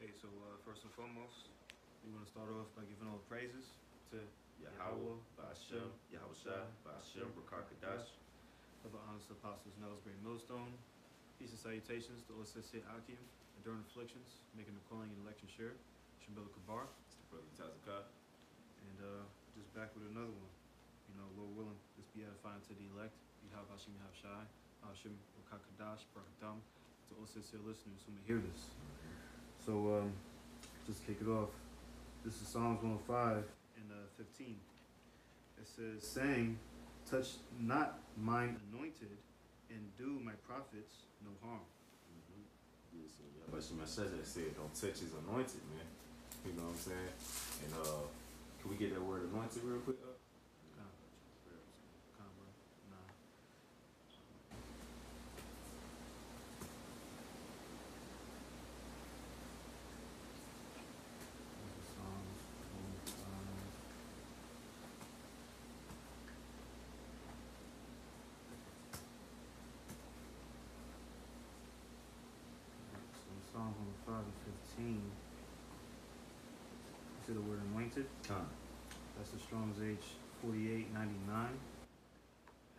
Hey, so uh, first and foremost, we want to start off by giving all praises to Yahweh, Ba'ashem, Yahweh Shai, Ba'ashem, Rakakadash. of the honest apostles Nels Great Millstone. Peace and salutations to all Osese Akim, enduring afflictions, making the calling and election sure. Shabbat Kabar. It's the brother Tazaka. And uh, just back with another one. You know, Lord willing, this be edifying to the elect. Yahab Hashim Yahab Shai, Hashim Rakakadash, Barakatam, to Osese listeners who may hear this. So, um, just kick it off. This is Psalms 105 and uh, 15. It says, saying, Touch not mine anointed, and do my prophets no harm. Mm-hmm. Yeah, so Yahweh Shema Shai said, don't touch his anointed, man. You know what I'm saying? And uh, can we get that word anointed real quick? Uh, Come, come, bro. Nah. This is Psalms 105. So in Psalms 105 and 15, you see the word anointed? Con. That's the Strong's H 4899. Had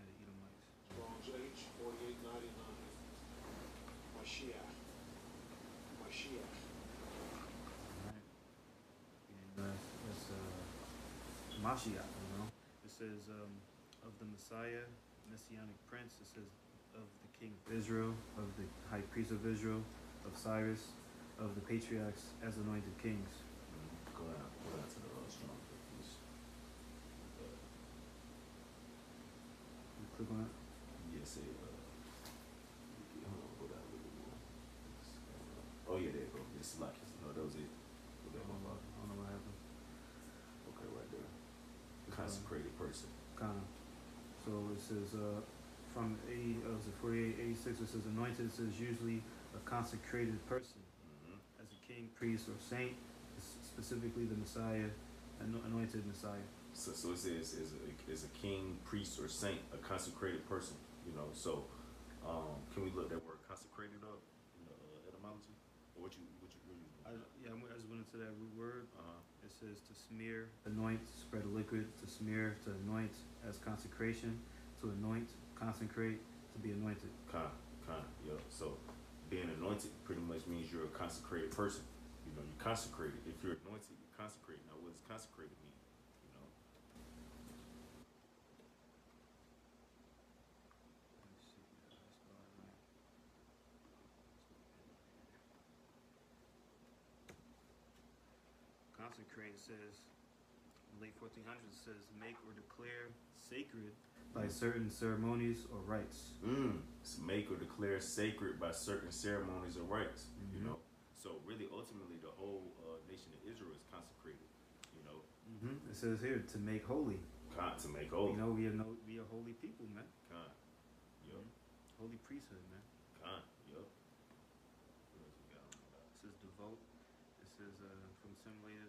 to eat a mic. Strong's H, forty-eight ninety-nine. Mashiach. Mashiach. Alright. And that's, that's uh, Mashiach, you know. It says um, of the Messiah, Messianic Prince. It says of the King of Israel, of the High Priest of Israel, of Cyrus, of the patriarchs as anointed kings. Mm-hmm. Go out, go out to the uh, strong please. You click on it. Yeah, say, uh, hold on, go down a little more. Oh, yeah, there you go. It's like, no, that was it. Go back don't I don't know what happened. Okay, right there. Consecrated person. Kind of. So it says uh, from 80, uh, was it 48, 86, it says anointed. It says usually a consecrated person. Mm-hmm. as a king, priest, or saint, specifically the Messiah, ano- anointed Messiah. So, so it says is a, is a king, priest, or saint, a consecrated person. You know, so um, can we look at that word consecrated up in the uh, etymology? Or what you what you I, really? yeah, I went- I just went into that root word. Uh huh. It says to smear, anoint, spread a liquid, to smear, to anoint as consecration, to anoint, consecrate, to be anointed. Kind, kind, yeah. So being anointed pretty much means you're a consecrated person. You know, you're consecrated. If you're anointed, you're consecrated. Now, what does consecrated mean? You know, Let me see, yeah, that's about right. Consecrate says, in late 1400s, it says make or declare sacred by certain ceremonies or rites. mm, it's make or declare sacred by certain ceremonies or rites. You Mhm. know, so really, ultimately, the whole uh, nation of Israel is consecrated. You know, hmm It says here to make holy. con to make holy. You know, we are no, we are holy people, man. con, yup, Mhm. Holy priesthood, man. con, yup. What else we got on that? It says devote. It says uh, from assimilated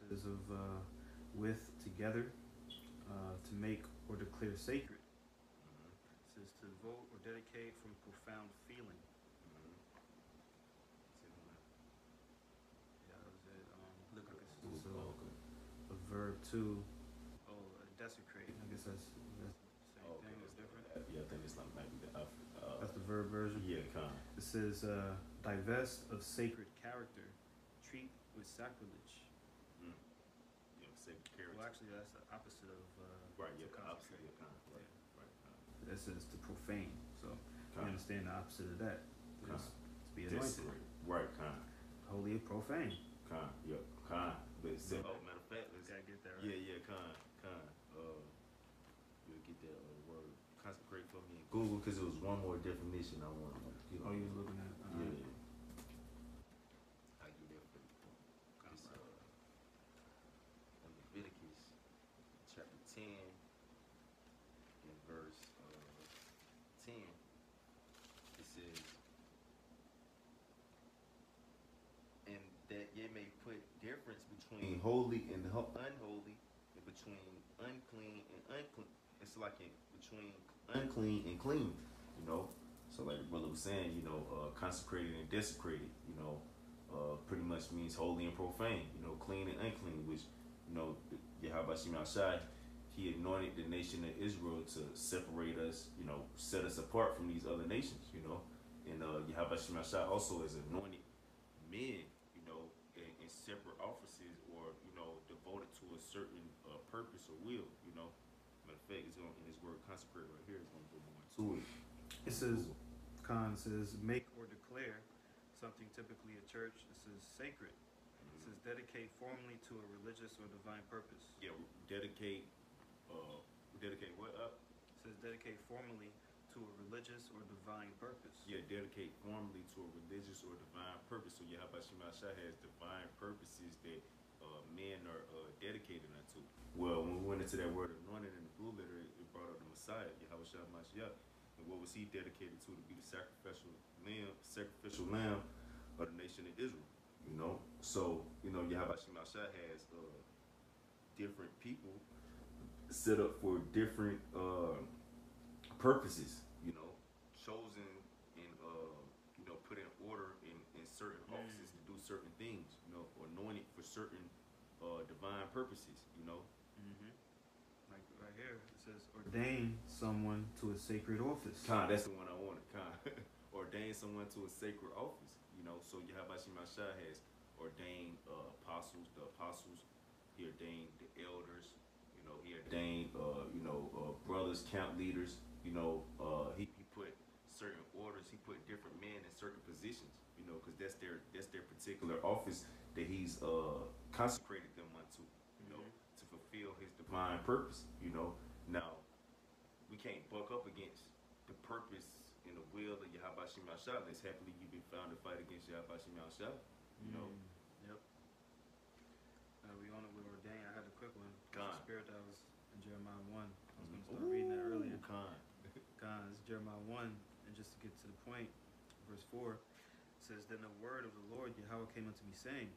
form. Of uh, with together uh, to make or declare sacred. Mhm, It says to devote or dedicate from profound feeling. mhm. What's it on that? Yeah, that was it. Um, Look I guess it's a, okay. a verb too. Oh, uh, desecrate. I guess that's, that's the same Oh, okay, thing. It's different. Yeah, I think it's like maybe the uh, That's the verb version. yeah, con. It says uh, divest of sacred character, treat with sacrilege. Character. Well, actually, that's the opposite of uh, right, yeah, the opposite, consecrate. yeah, con. Right, right, That says to profane. So you understand the opposite of that Con. is to be anointed, Desecrate. Right, con. holy, and profane. Con, yep, con. But it's, oh, matter of fact, let's, Gotta get that right. yeah, yeah, con, con. Uh, you'll get that uh, word consecrate for me Google because it was one more definition I wanted. to, you know. Oh, you was looking at. Uh, Yeah. I do that for you. It's, uh, in Leviticus chapter 10 in verse uh, 10 it says and that ye may put difference between holy and ho- unholy between unclean and unclean it's like in between unclean and clean you know so like the brother was saying you know uh, consecrated and desecrated you know uh, pretty much means holy and profane. You know, clean and unclean, which you know Yahweh Shai, he anointed the nation of Israel to separate us. You know, set us apart from these other nations. You know, and uh, Yahweh Shai also has anointed men. You know, in, in separate offices or you know devoted to a certain uh, purpose or will. You know, matter of fact, it's going in this word consecrate right here. It's going to go more to it. It says, Khan says, make or declare something typically a church. It says sacred. It says dedicate formally to a religious or divine purpose. Yeah, dedicate. Uh, dedicate what up? It says dedicate formally to a religious or divine purpose. Yeah, dedicate formally to a religious or divine purpose. So Yahweh Shemashah has divine purposes that uh, men are uh, dedicated unto. Well, when we went into that word anointed in the blue letter, it brought up the Messiah, Yahweh Shemashah. And what was he dedicated to? To be the sacrificial lamb, sacrificial lamb of the nation of Israel. You know, so you know Yahweh Shemashah has uh, different people set up for different uh, purposes. You know, chosen and uh, you know put in order in, in certain Mm. offices to do certain things. You know, anointed for certain uh, divine purposes. You know, Mm-hmm. Like right here, it says ordain someone to a sacred office. Khan, that's the one I wanted. Khan, ordain someone to a sacred office. You know, so Yahweh Shemashah has ordained uh, apostles. The apostles, he ordained the elders. You know, he ordained uh, you know uh, brothers, camp leaders. You know, uh, he, he put certain orders. He put different men in certain positions. You know, because that's their that's their particular office that he's uh, consecrated them unto. You know, Mhm. to fulfill his divine purpose. You know, now we can't buck up against the purpose and the will of Yahweh Shemashah. Unless happily you've been found to fight against Yahweh Shemashah. You know, Mm, Yep. Uh, we on it with ordain. I had a quick one. Go on. Spirit that was in Jeremiah one. I was gonna start reading that earlier. Ooh, Khan. God, it's Jeremiah 1, and just to get to the point, verse 4 it says, Then the word of the Lord Yahweh came unto me, saying,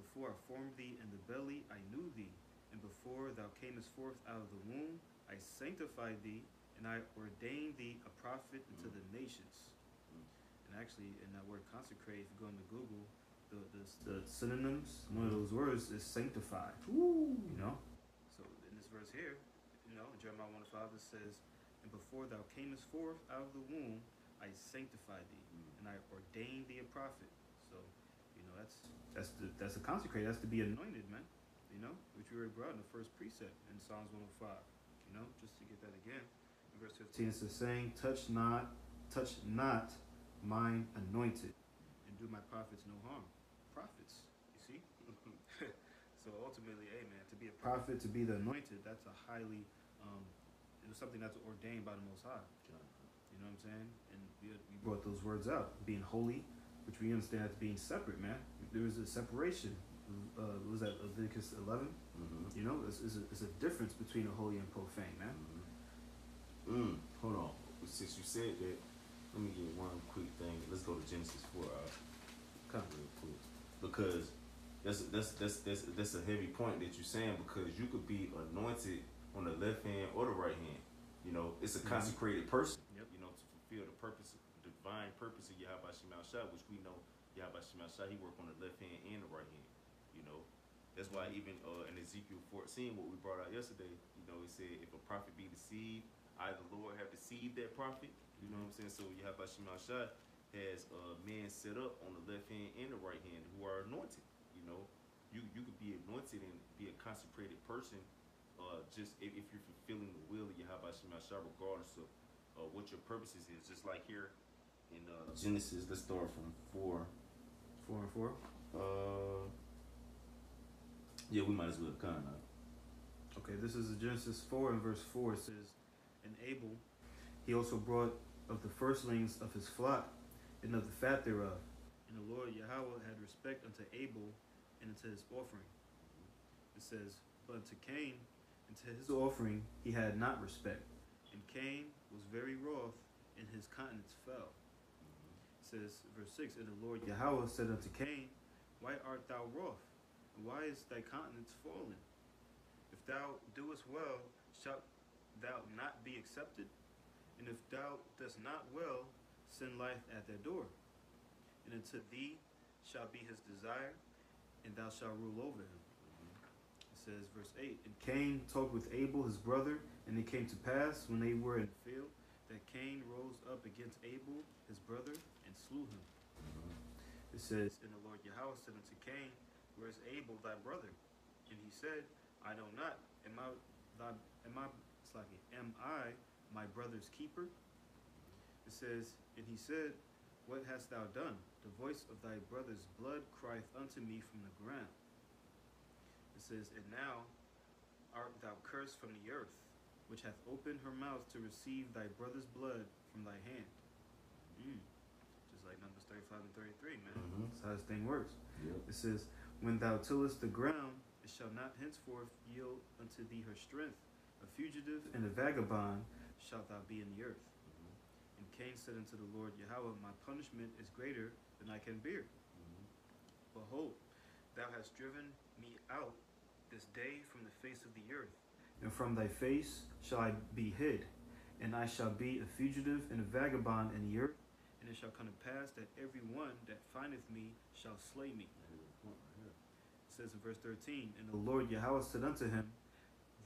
Before I formed thee in the belly, I knew thee, and before thou camest forth out of the womb, I sanctified thee, and I ordained thee a prophet unto Mm. the nations. Mm. And actually, in that word consecrate, if you go into Google, the, the, the synonyms, one of those words is sanctified. Ooh. You know? So in this verse here, you know, in Jeremiah 1 5, it says, And before thou camest forth out of the womb, I sanctified thee, Mm. and I ordained thee a prophet. So, you know, that's that's the that's the consecrated, that's to be anointed, man. You know, which we already brought in the first precept in Psalms 105. You know, just to get that again. In verse 15 it says, saying, Touch not, touch not mine anointed, and do my prophets no harm. Prophets, you see? So ultimately, hey man, to be a prophet, to be the anointed, that's a highly, um, it was something that's ordained by the Most High. You know what I'm saying? And we, we brought those words out, being holy, which we understand as being separate, man. There is a separation. Uh, what was that Leviticus 11? Mm-hmm. You know, it's, it's, a, it's a difference between a holy and profane, man. Mm. Hold on. Since you said that, let me get one quick thing. Let's go to Genesis four uh, Come. real quick because that's that's that's that's that's a heavy point that you're saying because you could be anointed on the left hand or the right hand. You know, it's a Mhm. consecrated person. Yep. You know, to fulfill the purpose, divine purpose of Yahweh Shemal Shah, which we know Yahweh Shemal he worked on the left hand and the right hand. You know, that's why even uh, in Ezekiel 14, what we brought out yesterday, you know, he said if a prophet be deceived, I the Lord have deceived that prophet. You know what I'm saying? So Yahweh Shemal Shah has uh, men set up on the left hand and the right hand who are anointed. You know, you you could be anointed and be a consecrated person, uh, just if, if you're fulfilling the will of Yahweh Shemal regardless of uh, what your purposes is. Just like here in uh, Genesis, let's start from four. Four and four. Uh, yeah, we might as well kind of. Okay, this is Genesis 4 and verse 4. It says, And Abel, he also brought of the firstlings of his flock and of the fat thereof. And the Lord Yahweh had respect unto Abel and unto his offering. It says, But unto Cain and to his offering he had not respect. And Cain was very wroth, and his countenance fell. Says, verse 6 And the Lord Yahweh said unto Cain, Why art thou wroth? And why is thy countenance fallen? If thou doest well, shalt thou not be accepted? And if thou dost not well, sin lieth at thy door. And unto thee shall be his desire, and thou shalt rule over him. It says, verse 8 And Cain talked with Abel his brother, and it came to pass, when they were in the field, that Cain rose up against Abel his brother and slew him. It says, And the Lord Yahweh said unto Cain, Where is Abel thy brother? And he said, I know not. Am I thy am I like am I my brother's keeper? It says, And he said, What hast thou done? The voice of thy brother's blood crieth unto me from the ground. It says, And now art thou cursed from the earth, which hath opened her mouth to receive thy brother's blood from thy hand. Mm. Like Numbers 35 and 33, man. Mhm. That's how this thing works. Yep. It says, When thou tillest the ground, it shall not henceforth yield unto thee her strength. A fugitive and a vagabond shalt thou be in the earth. And Cain said unto the Lord Yahweh, My punishment is greater than I can bear. Behold, thou hast driven me out this day from the face of the earth, and from thy face shall I be hid, and I shall be a fugitive and a vagabond in the earth. And it shall come to pass that every one that findeth me shall slay me. It says in verse 13, And the Lord Yahweh said unto him,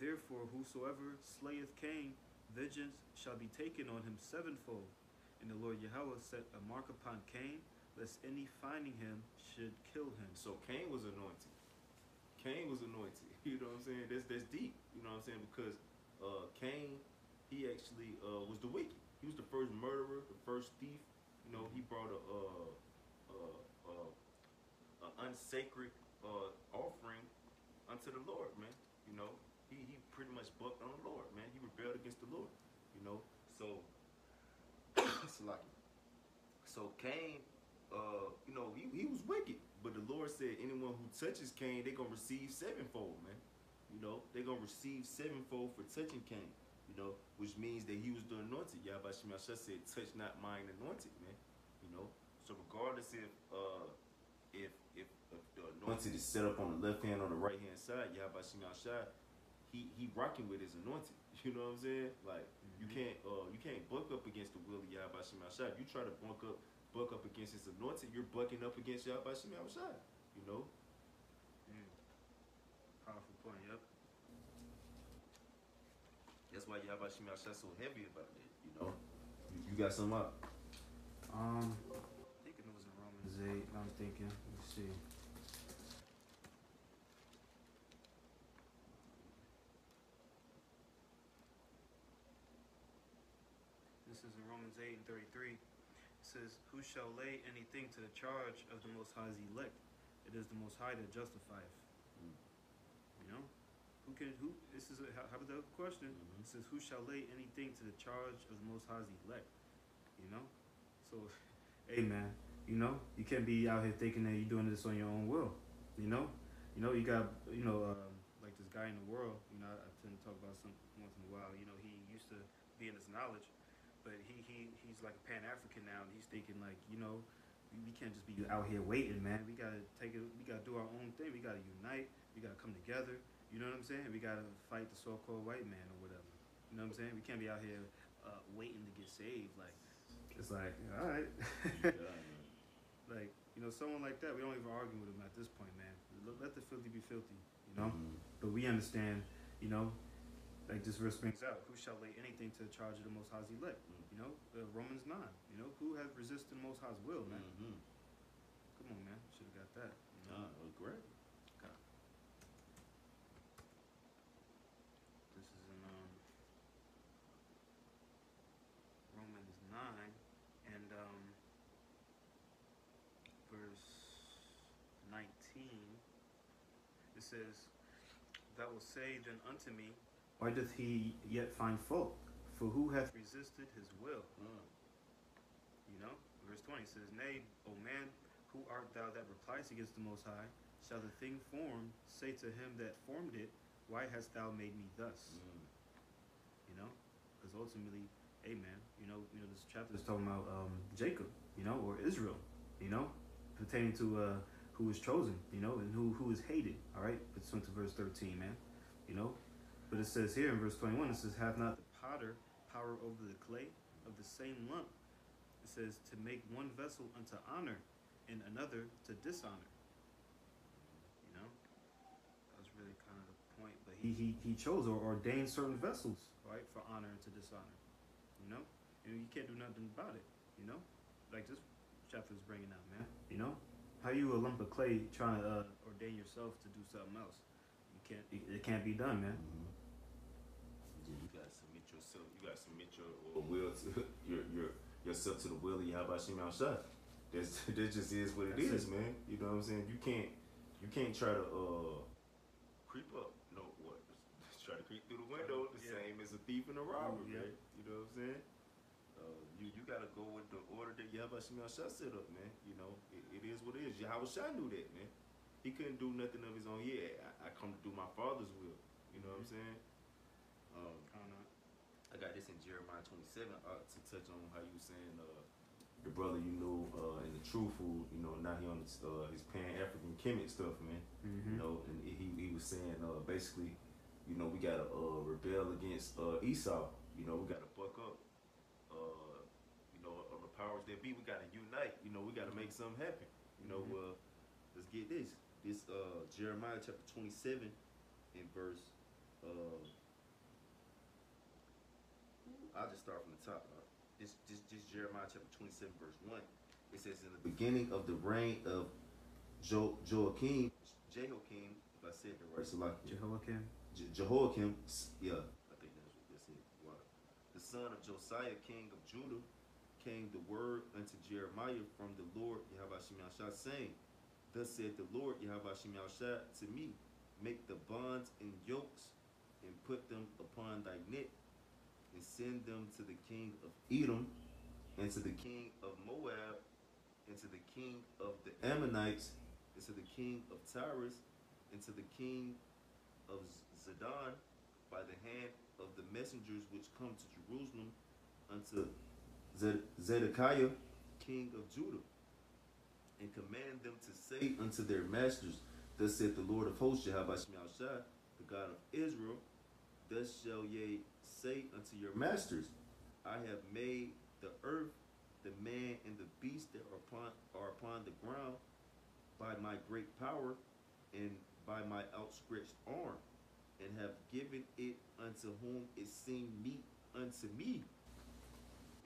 Therefore whosoever slayeth Cain, vengeance shall be taken on him sevenfold. And the Lord Yahweh set a mark upon Cain, lest any finding him should kill him. So Cain was anointed. Cain was anointed. You know what I'm saying? That's that's deep. You know what I'm saying? Because uh, Cain, he actually uh, was the wicked. He was the first murderer, the first thief. You know, he brought a uh, uh, uh, a unsacred uh, offering unto the Lord, man. You know, he he pretty much bucked on the Lord, man. He rebelled against the Lord. You know, so Salaki. So Cain uh, you know, he, he was wicked. But the Lord said, anyone who touches Cain, they're gonna receive sevenfold, man. You know, they're gonna receive sevenfold for touching Cain. You know, which means that he was the anointed. Yahweh Shemashah said, touch not mine anointed, man. You know, so regardless if uh if if, if the anointed is set up on the left hand on the right hand side, Yahweh Shemashah, he he rocking with his anointed. You know what I'm saying? Like you Mhm. can't uh you can't buck up against the will of Yahweh Shemashah. If you try to buck up buck up against his anointed, you're bucking up against Yahweh Shemashah. You know? Mm. Powerful point, yep. That's why Yahweh Shemashah so heavy about it. You know? You, you got some up. Um, thinking it was in Romans 8. I'm thinking, let me see. This is in Romans 8 and 33. It says, Who shall lay anything to the charge of the Most High's elect? It is the Most High that justifieth. Mm. You know? Who can, who, this is a hy- hypothetical question. Mhm. It says, Who shall lay anything to the charge of the Most High's elect? You know? So, hey man, you know, you can't be out here thinking that you're doing this on your own will. You know? You know, you got, you know, um, like this guy in the world, you know, I, I tend to talk about some once in a while. You know, he used to be in this knowledge, but he, he he's like a Pan African now, and he's thinking like, you know, we, we can't just be out here waiting, man. We gotta take it. We gotta do our own thing. We gotta unite. We gotta come together. You know what I'm saying? We gotta fight the so-called white man or whatever. You know what I'm saying? We can't be out here uh, waiting to get saved. Like it's like, all right, like you know, someone like that. We don't even argue with him at this point, man. Let, let the filthy be filthy. You know. Mhm. But we understand, you know, like this verse brings out, who shall lay anything to the charge of the Most High's elect? Mm. You know, uh, Romans 9. You know, who has resisted the Most High's will, man? Mhm. Come on, man. Should have got that. You know? Ah, well, great. This is in um, Romans 9 and um, verse 19. It says, Thou wilt say then unto me, Why doth he yet find fault? For who hath resisted his will? Mm. You know? Verse 20 says, Nay, O man, who art thou that replies against the Most High? Shall the thing formed say to him that formed it, Why hast thou made me thus? Mm. You know? Because ultimately, hey man, you know, you know, this chapter is talking about um, Jacob, you know, or Israel, you know, pertaining to uh, who is chosen, you know, and who who is hated. All right, pursuant to verse 13, man, you know. But it says here in verse 21, it says, Have not the potter power over the clay of the same lump? It says, To make one vessel unto honor and another to dishonor. You know, that was really kind of the point. But he he, he chose or ordained certain vessels, right, for honor and to dishonor. You know, and you can't do nothing about it. You know, like this chapter is bringing out, man. You know, how you a lump of clay trying to uh, ordain yourself to do something else? You can't. It, it can't be done, man. Yeah, you gotta submit yourself. You gotta submit your will to your your yourself to the will of Yahweh Shem Shah. That's that just is what it That's is, man. You know what I'm saying? You can't you can't try to uh creep up. No, what? Try to creep through the window. The Yeah. same as a thief and a robber, Yeah. man. You know what I'm saying? Gotta go with the order that Yahweh Shem Shah set up, man. You know it, it is what it is. Yahweh Shah knew that, man. He couldn't do nothing of his own. Yeah, I, I come to do my father's will. You know what I'm saying? Um. I got this in Jeremiah 27 uh, to touch on how you saying uh, your brother you knew uh, in the true food, you know, now he on his, uh, his Pan African Kemet stuff, man. Mm-hmm. You know, and he, he was saying uh, basically, you know, we gotta uh, rebel against uh, Esau. You know, we gotta buck up. Uh, you know, on the powers that be, we gotta unite. You know, we gotta make something happen. You know, Mhm. uh, let's get this. This uh, Jeremiah chapter 27 in verse. Uh, I'll just start from the top. Uh, this, this, this Jeremiah chapter 27, verse 1. It says, In the beginning of the reign of jo- Joachim, Jehoiakim, if I said that right, so like Jehoiakim. Je- Jehoiakim, yeah, I think that's, what- that's it. Wow. The son of Josiah, king of Judah, came the word unto Jeremiah from the Lord Yahweh Shah, saying, Thus said the Lord Yahweh Shah to me, Make the bonds and yokes, and put them upon thy neck, and send them to the king of Edom, and to the king of Moab, and to the king of the Ammonites, and to the king of Tyrus, and to the king of Zidon by the hand of the messengers which come to Jerusalem unto Zedekiah, king of Judah, and command them to say unto their masters, Thus saith the Lord of hosts, Shah, the God of Israel, Thus shall ye say unto your masters, I have made the earth, the man, and the beast that are upon, are upon the ground by my great power and by my outstretched arm, and have given it unto whom it seemed meet unto me.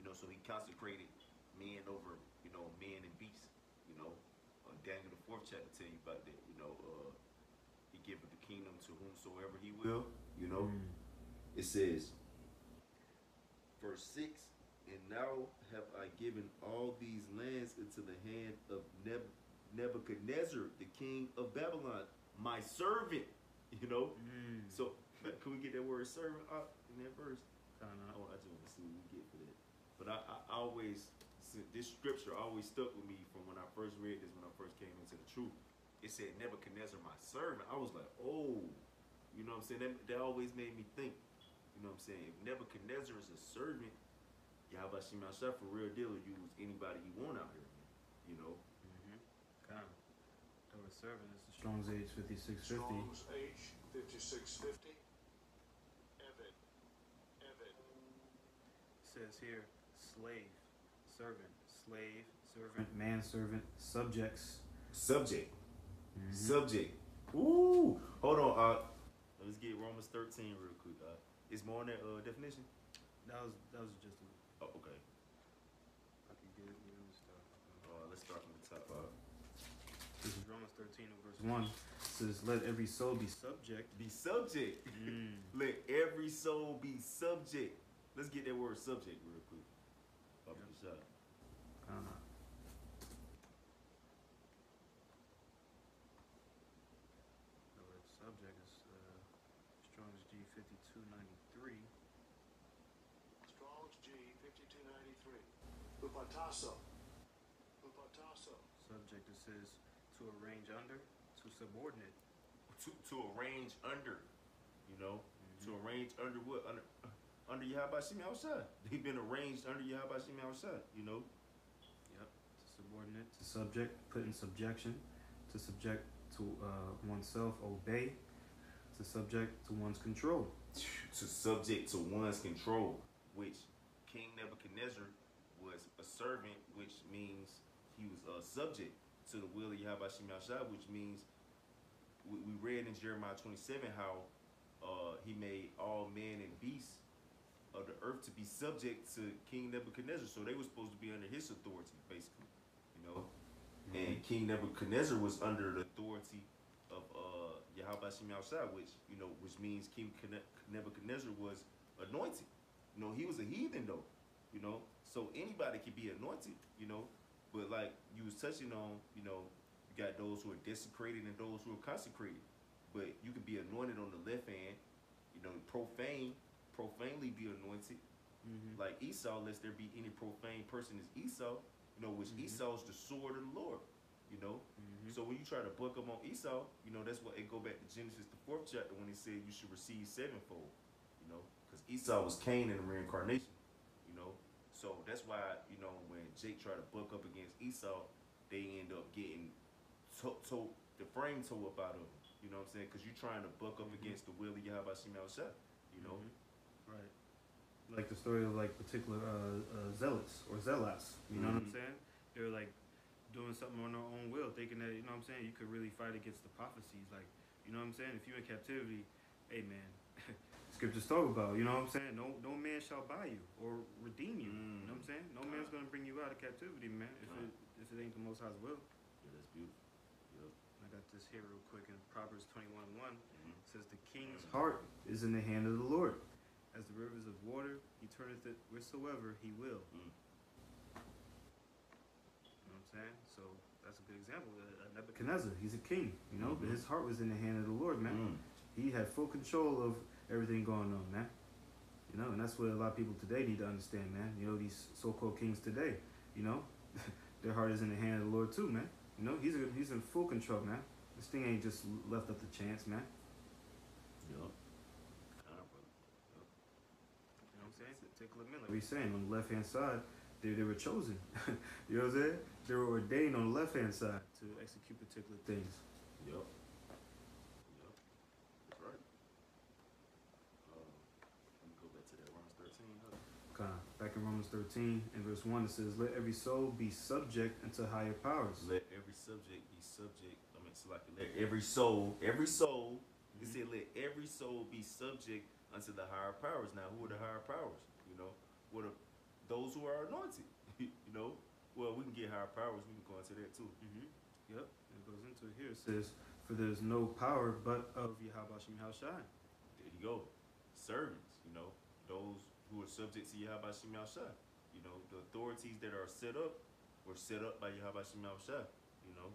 You know, so he consecrated men over, you know, men and beasts. You know, uh, Daniel the fourth chapter tell you about that. You know, uh, he giveth the kingdom to whomsoever he will. You know, Mm. it says, verse 6 And now have I given all these lands into the hand of Neb- Nebuchadnezzar, the king of Babylon, my servant. You know, Mm. so can we get that word servant up in that verse? Kinda. Oh, I just want to see what we get for that. But I, I always, this scripture always stuck with me from when I first read this, when I first came into the truth. It said Nebuchadnezzar, my servant. I was like, oh, you know what I'm saying? That, that always made me think. You know what I'm saying? If Nebuchadnezzar is a servant, Yahweh Shema Shah for a real deal will use anybody he want out here. You know? Mm-hmm. Kinda. The word servant is the Strong's H 5650. Strong's H fifty-six fifty. Evid, Evid. says here slave, servant, slave, servant, manservant, subjects. Subject. Mhm. Subject. Ooh. Hold on. Uh, let's get Romans 13 real quick. Uh, is more on that uh, definition? That was that was just a, Oh, okay. I could get it with other stuff. Uh, let's start from the top. Uh, This is Romans 13 and verse 1. It says, Let every soul be subject. be subject. Mm. Let every soul be subject. Let's get that word subject real quick. Up Yeah. the shot. Uh, the word subject is uh, Strong's G 5293. Strong's G fifty-two ninety-three. Upatasso. Upatasso. Subject it says to arrange under, to subordinate. To to arrange under, you know, to Mhm. arrange under what under under Yahweh Shemi outside. They've been arranged under Yahweh Shemi outside. You know. Yep. To subordinate, to subject, put in subjection, to subject to uh, oneself, obey, to subject to one's control. to subject to one's control, which King Nebuchadnezzar was a servant, which means he was a subject. to the will of Yahweh Shem Shah, which means we, we read in Jeremiah 27 how uh, he made all men and beasts of the earth to be subject to King Nebuchadnezzar. So they were supposed to be under his authority, basically. You know? And King Nebuchadnezzar was under the authority of uh, Shem Shah, which, you know, which means King Nebuchadnezzar was anointed. You know, he was a heathen though. You know, so anybody can be anointed. You know, but like you was touching on, you know, you got those who are desecrated and those who are consecrated. But you could be anointed on the left hand. You know, profane, profanely be anointed. Mm-hmm. Like Esau, lest there be any profane person is Esau. You know, which Mhm. Esau's the sword of the Lord. You know, Mm-hmm. so when you try to buck up on Esau, you know that's what it go back to Genesis the fourth chapter when he said you should receive sevenfold. You know, because Esau was Cain in the reincarnation. You know, so that's why you know when Jake tried to buck up against Esau, they end up getting to, to the frame toe up out of him. You know what I'm saying? Because you're trying to buck up Mhm. against the will of Yahweh Shem Shah. You know, Mm-hmm. Right. Like the story of like particular uh, uh, zealots or zealots. You know what I'm Mhm. saying? They're like doing something on their own will, thinking that you know what I'm saying. You could really fight against the prophecies. Like you know what I'm saying. If you're in captivity, hey man, scriptures talk about. You know what I'm saying. No, no man shall buy you or redeem you. You know what I'm saying. No man's gonna bring you out of captivity, man. If it if it ain't the Most High's will. yeah, that's beautiful. Yep. I got this here real quick in Proverbs 21 1. Mhm. Says, The king's heart is in the hand of the Lord. As the rivers of water, he turneth it whithersoever he will. Mm. You know what I'm saying? So that's a good example. Uh, Nebuchadnezzar, he's a king, you know, but Mhm. his heart was in the hand of the Lord, man. Mm. He had full control of everything going on, man. You know, and that's what a lot of people today need to understand, man. You know, these so called kings today, you know, their heart is in the hand of the Lord too, man. You know, he's a, he's in full control, man. This thing ain't just left up to chance, man. Yep. Kinda, brother. Yep. You know what I'm saying? To take a look, man. Like we saying, on the left hand side, they, they were chosen. you know what I'm saying? They were ordained on the left hand side to execute particular things. Yep. Yep. That's right. Uh, let me go back to that Romans 13. Huh? Of. Back in Romans 13, in verse 1, it says, Let every soul be subject unto higher powers. Let every subject be subject. I mean, it's like let every soul, every soul. It Mhm. said, let every soul be subject unto the higher powers. Now, who are the higher powers? You know, what are those who are anointed? you know, well, we can get higher powers. We can go into that too. Mm-hmm. Yep. It goes into it here. It says, For there is no power but of Yahweh Shem Shai. There you go. Servants, you know, those who are subject to Yahweh Shem Shah. You know, the authorities that are set up were set up by Yahweh Shem Shah. You know,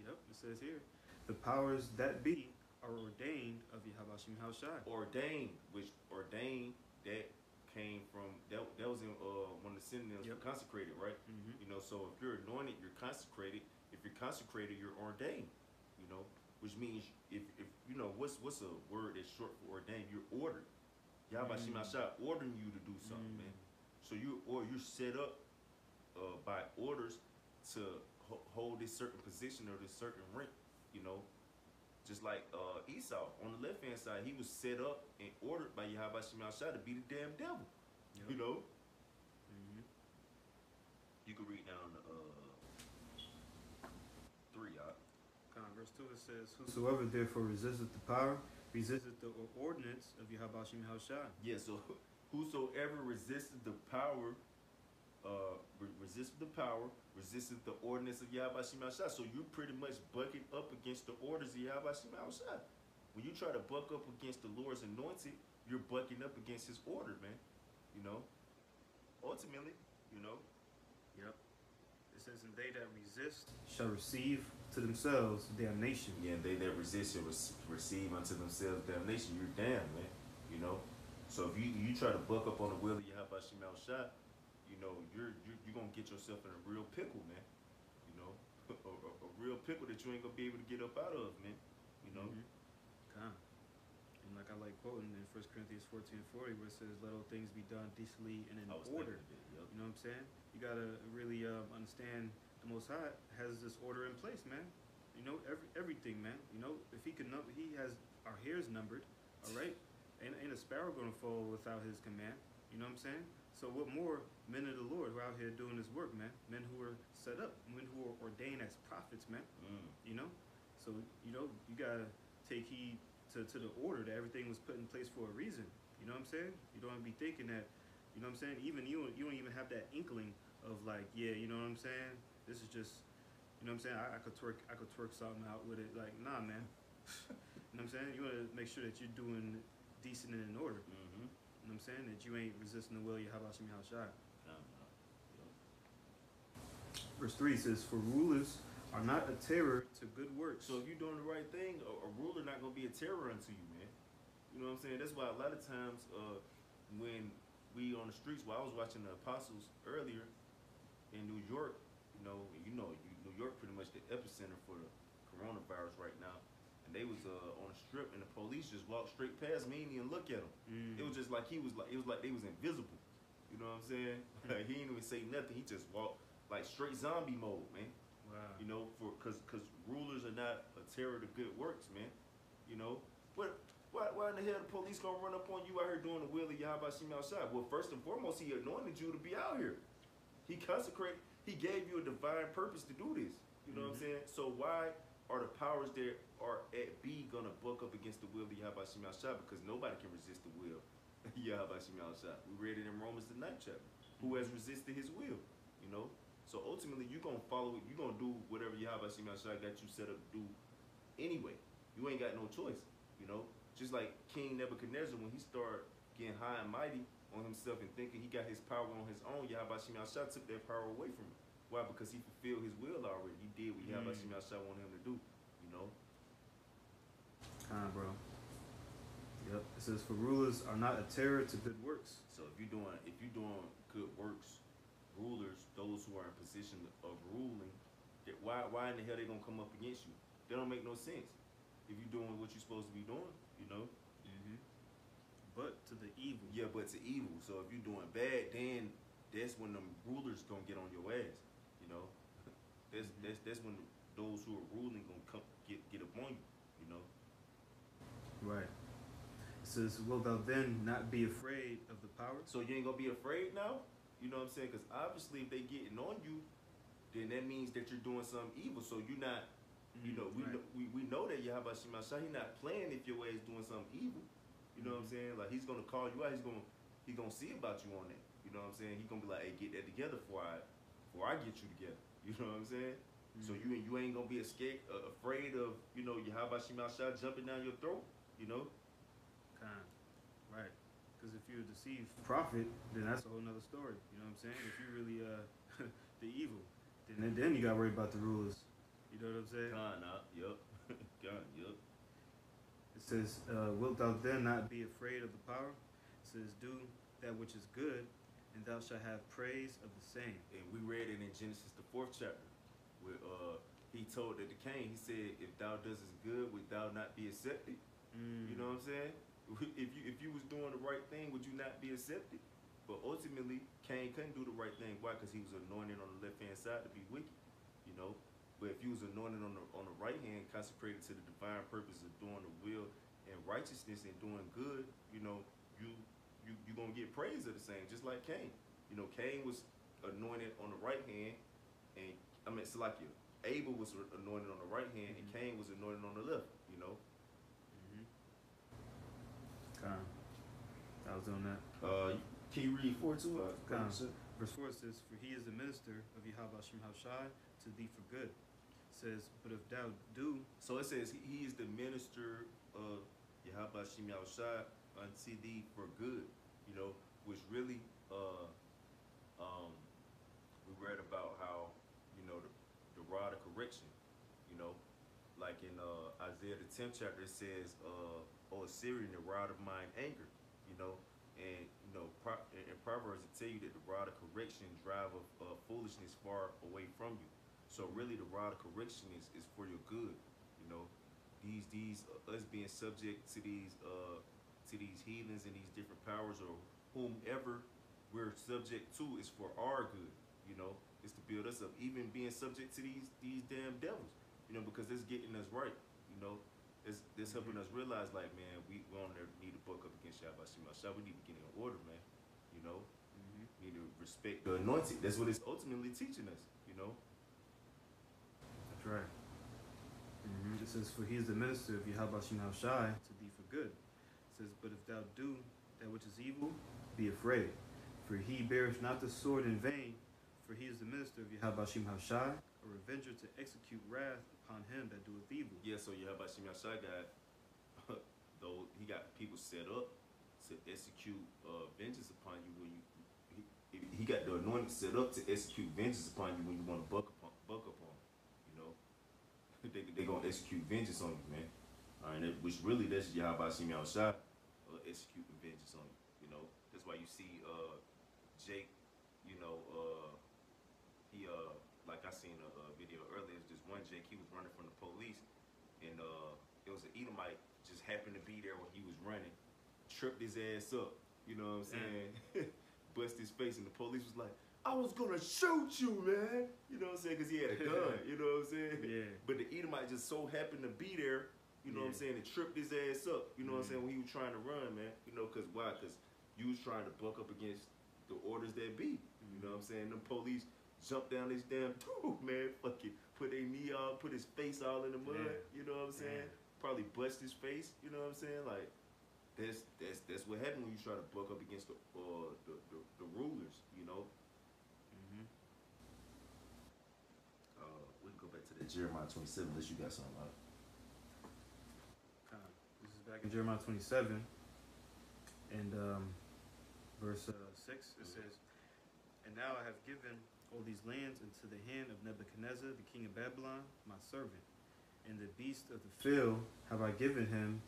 Yep. It says here, The powers that be are ordained of Yahweh Shem Shai. ordained, which ordained that came from that that was in uh one of the synonyms Yep. for consecrated, right? Mm-hmm. You know, so if you're anointed, you're consecrated. If you're consecrated, you're ordained. You know, which means if, if you know what's what's a word that's short for ordained, you're ordered. Yahweh Mm. Shem Shah ordering you to do something, Mm. man. So you or you're set up uh, by orders to ho- hold this certain position or this certain rank. You know, just like uh, Esau on the left hand side, he was set up and ordered by Yahweh Shem Shah to be the damn devil. You know, Mm-hmm. you can read down uh, three. Uh, Kind of 2 it says, Whosoever therefore resisteth the power, resisteth the ordinance of Yahweh Shem Shai. Yeah, so whosoever resisted the power, uh, re- resisted the power, resisted the ordinance of Yahweh Shem Shah. So you're pretty much bucking up against the orders of Yahweh Shem Shah. When you try to buck up against the Lord's anointed, you're bucking up against his order, man. You know? Ultimately, you know? Yep. It says, And they that resist shall receive to themselves damnation. Yeah, and they that resist shall rec- receive unto themselves damnation. You're damned, man. You know? So if you you try to buck up on the will of Yahweh Shem Shah, you know, you're, you're, you're going to get yourself in a real pickle, man. You know? a, a, a real pickle that you ain't going to be able to get up out of, man. You know? Mhm. Kind. And like I like quoting in 1 Corinthians 14 40, where it says, Let all things be done decently and in order. of. You know what I'm saying? You gotta really um, understand the Most High has this order in place, man. You know every everything, man. You know if he can, num- he has our hairs numbered. All right, ain't, ain't a sparrow gonna fall without his command. You know what I'm saying? So what more men of the Lord who are out here doing this work, man? Men who are set up, men who are ordained as prophets, man. Mm. You know, so you know you gotta take heed to, to the order that everything was put in place for a reason. You know what I'm saying? You don't wanna be thinking that. You know what I'm saying? Even you, you don't even have that inkling of like, yeah, you know what I'm saying? This is just, you know what I'm saying? I, I could twerk, I could twerk something out with it. Like, nah, man. you know what I'm saying? You wanna make sure that you're doing decent and in order. Mm-hmm. You know what I'm saying? That you ain't resisting the will of Yahweh Shem Shai. Nah, nah. Yup. Verse 3 says, For rulers are not a terror to good works. So if you're doing the right thing, a, a ruler not gonna be a terror unto you, man. You know what I'm saying? That's why a lot of times, uh, when we on the streets, while I was watching the Apostles earlier in New York, you know, you know, you, New York pretty much the epicenter for the coronavirus right now. And they was uh, on a strip, and the police just walked straight past me and didn't look at them. Mm. It was just like he was like it was like they was invisible. You know what I'm saying? Like, he didn't even say nothing. He just walked like straight zombie mode, man. wow. You know, for cause cause rulers are not a terror to good works, man. You know, what why why in the hell the police gonna run up on you out here doing the will of Yahweh Shem outside? Well, first and foremost, he anointed you to be out here. He consecrated. He gave you a divine purpose to do this. You know what I'm Mhm. saying? So why are the powers that are at B gonna buck up against the will of Yahweh Shem outside? Because nobody can resist the will of Yahweh Shem outside. We read it in Romans the ninth chapter. Who has resisted His will? You know. So ultimately, you're gonna follow it. You're gonna do whatever Yahweh Shem outside got you set up to do anyway. You ain't got no choice. You know. Just like King Nebuchadnezzar, when he started getting high and mighty on himself and thinking he got his power on his own, Yahweh Shem Shah took that power away from him. Why? Because he fulfilled his will already. He did what Yahweh Mm. Shem Shah wanted him to do. You know. Kind bro. Yep. It says, For rulers are not a terror to good works. So if you're doing if you're doing good works, rulers, those who are in position of ruling, that why why in the hell they gonna come up against you? They don't make no sense. If you're doing what you're supposed to be doing, you know. Mm-hmm. But to the evil. Yeah, but to evil. So if you're doing bad, then that's when them rulers gonna get on your ass. You know, that's Mhm. that's that's when those who are ruling gonna come get get upon you. You know. Right. It says, Will thou then not be afraid of the power? So you ain't gonna be afraid now. You know what I'm saying? Because obviously, if they getting on you, then that means that you're doing something evil. So you're not. You know, we Mm, Right. know, we, we know that Yahweh Shema Shah, he not playing if your way is doing something evil. You know what I'm Mhm. saying? Like he's gonna call you out. He's gonna he gonna see about you on that. You know what I'm saying? He gonna be like, hey, get that together before I before I get you together. You know what I'm saying? So Mhm. you ain't you ain't gonna be escape, uh, afraid of you know Yahweh Shema Shah jumping down your throat. You know? Kind. Right. Because if you're a deceived prophet, then that's a whole nother story. You know what I'm saying? If you're really uh the evil, then then you gotta worry about the rulers. You know what I'm saying? Con, nah, yup, con, yup. It says, uh, Wilt thou then not be afraid of the power? It says, Do that which is good, and thou shalt have praise of the same. And we read it in Genesis the fourth chapter, where uh he told that to Cain, he said, If thou doest good, would thou not be accepted? Mm. You know what I'm saying? If you if you was doing the right thing, would you not be accepted? But ultimately, Cain couldn't do the right thing. Why? Because he was anointed on the left hand side to be wicked. You know. But if you was anointed on the on the right hand, consecrated to the divine purpose of doing the will and righteousness and doing good, you know, you you you gonna get praise of the same, just like Cain. You know, Cain was anointed on the right hand, and I mean, it's like you. Abel was anointed on the right hand, and Mhm. Cain was anointed on the left. You know. I was doing that. Uh, can you read four too? Uh, Come. Verse 4 says, For he is the minister of Yahweh Shem to thee for good. It says, But if thou do, So it says he, is the minister of Yahweh Shem unto thee for good. You know, which really, uh, um, we read about how, you know, the, the rod of correction, you know, like in uh, Isaiah the 10th chapter, it says, uh, O Assyrian, the rod of mine anger, you know, and, you know, pro- in, Proverbs, it tell you that the rod of correction drive of uh, foolishness far away from you. So really, the rod of correction is, is for your good. You know, these these uh, us being subject to these uh to these heathens and these different powers or whomever we're subject to is for our good. You know, it's to build us up. Even being subject to these these damn devils. You know, because it's getting us right. You know, it's it's helping us realize like, man, we we don't need to buck up against Shabbat Shema Shah. We need to get in order, man. You know. mm-hmm. We need to respect the anointing. That's what it's ultimately teaching us. You know. That's right. hmm It says, For he is the minister of Yahweh Shem Shai to thee for good. It says, But if thou do that which is evil, be afraid. For he beareth not the sword in vain, for he is the minister of Yahweh Shem Shai, a revenger to execute wrath upon him that doeth evil. Yeah. So Shimei Shai got though he got people set up to execute uh, vengeance upon you when you. He, he got the anointing set up to execute vengeance upon you when you want to buck upon, buck upon. You know, they they gonna execute vengeance on you, man. All right, that, which really that's Yahweh Shimei Shai uh, executing vengeance on you. You know, that's why you see uh, Jake. You know, uh, he uh, like I seen a, a video earlier. It's just one Jake. He was running from the police, and uh, it was an Edomite just happened to be there when he was running, tripped his ass up. You know what I'm saying? Bust his face, and the police was like, "I was gonna shoot you, man." You know what I'm saying? Because he had a gun. you know what I'm saying? Yeah. But the Edomite just so happened to be there. You know what I'm Yeah. saying? And tripped his ass up. You know what I'm Mhm. saying? When he was trying to run, man. You know, cause why? Cause you was trying to buck up against the orders that be. You know what I'm saying? The police jumped down his damn tube, man. Fucking put a knee all, put his face all in the mud. Yeah. You know what I'm saying? Probably bust his face. You know what I'm saying? Like that's that's that's what happened when you try to buck up against the uh the, the, the rulers. You know. Mm-hmm. Uh, we can go back to that Jeremiah 27 unless you got something like. Con. This is back in Jeremiah 27 and um, verse uh, 6. It says, And now I have given all these lands into the hand of Nebuchadnezzar, the king of Babylon, my servant. And the beast of the field have I given him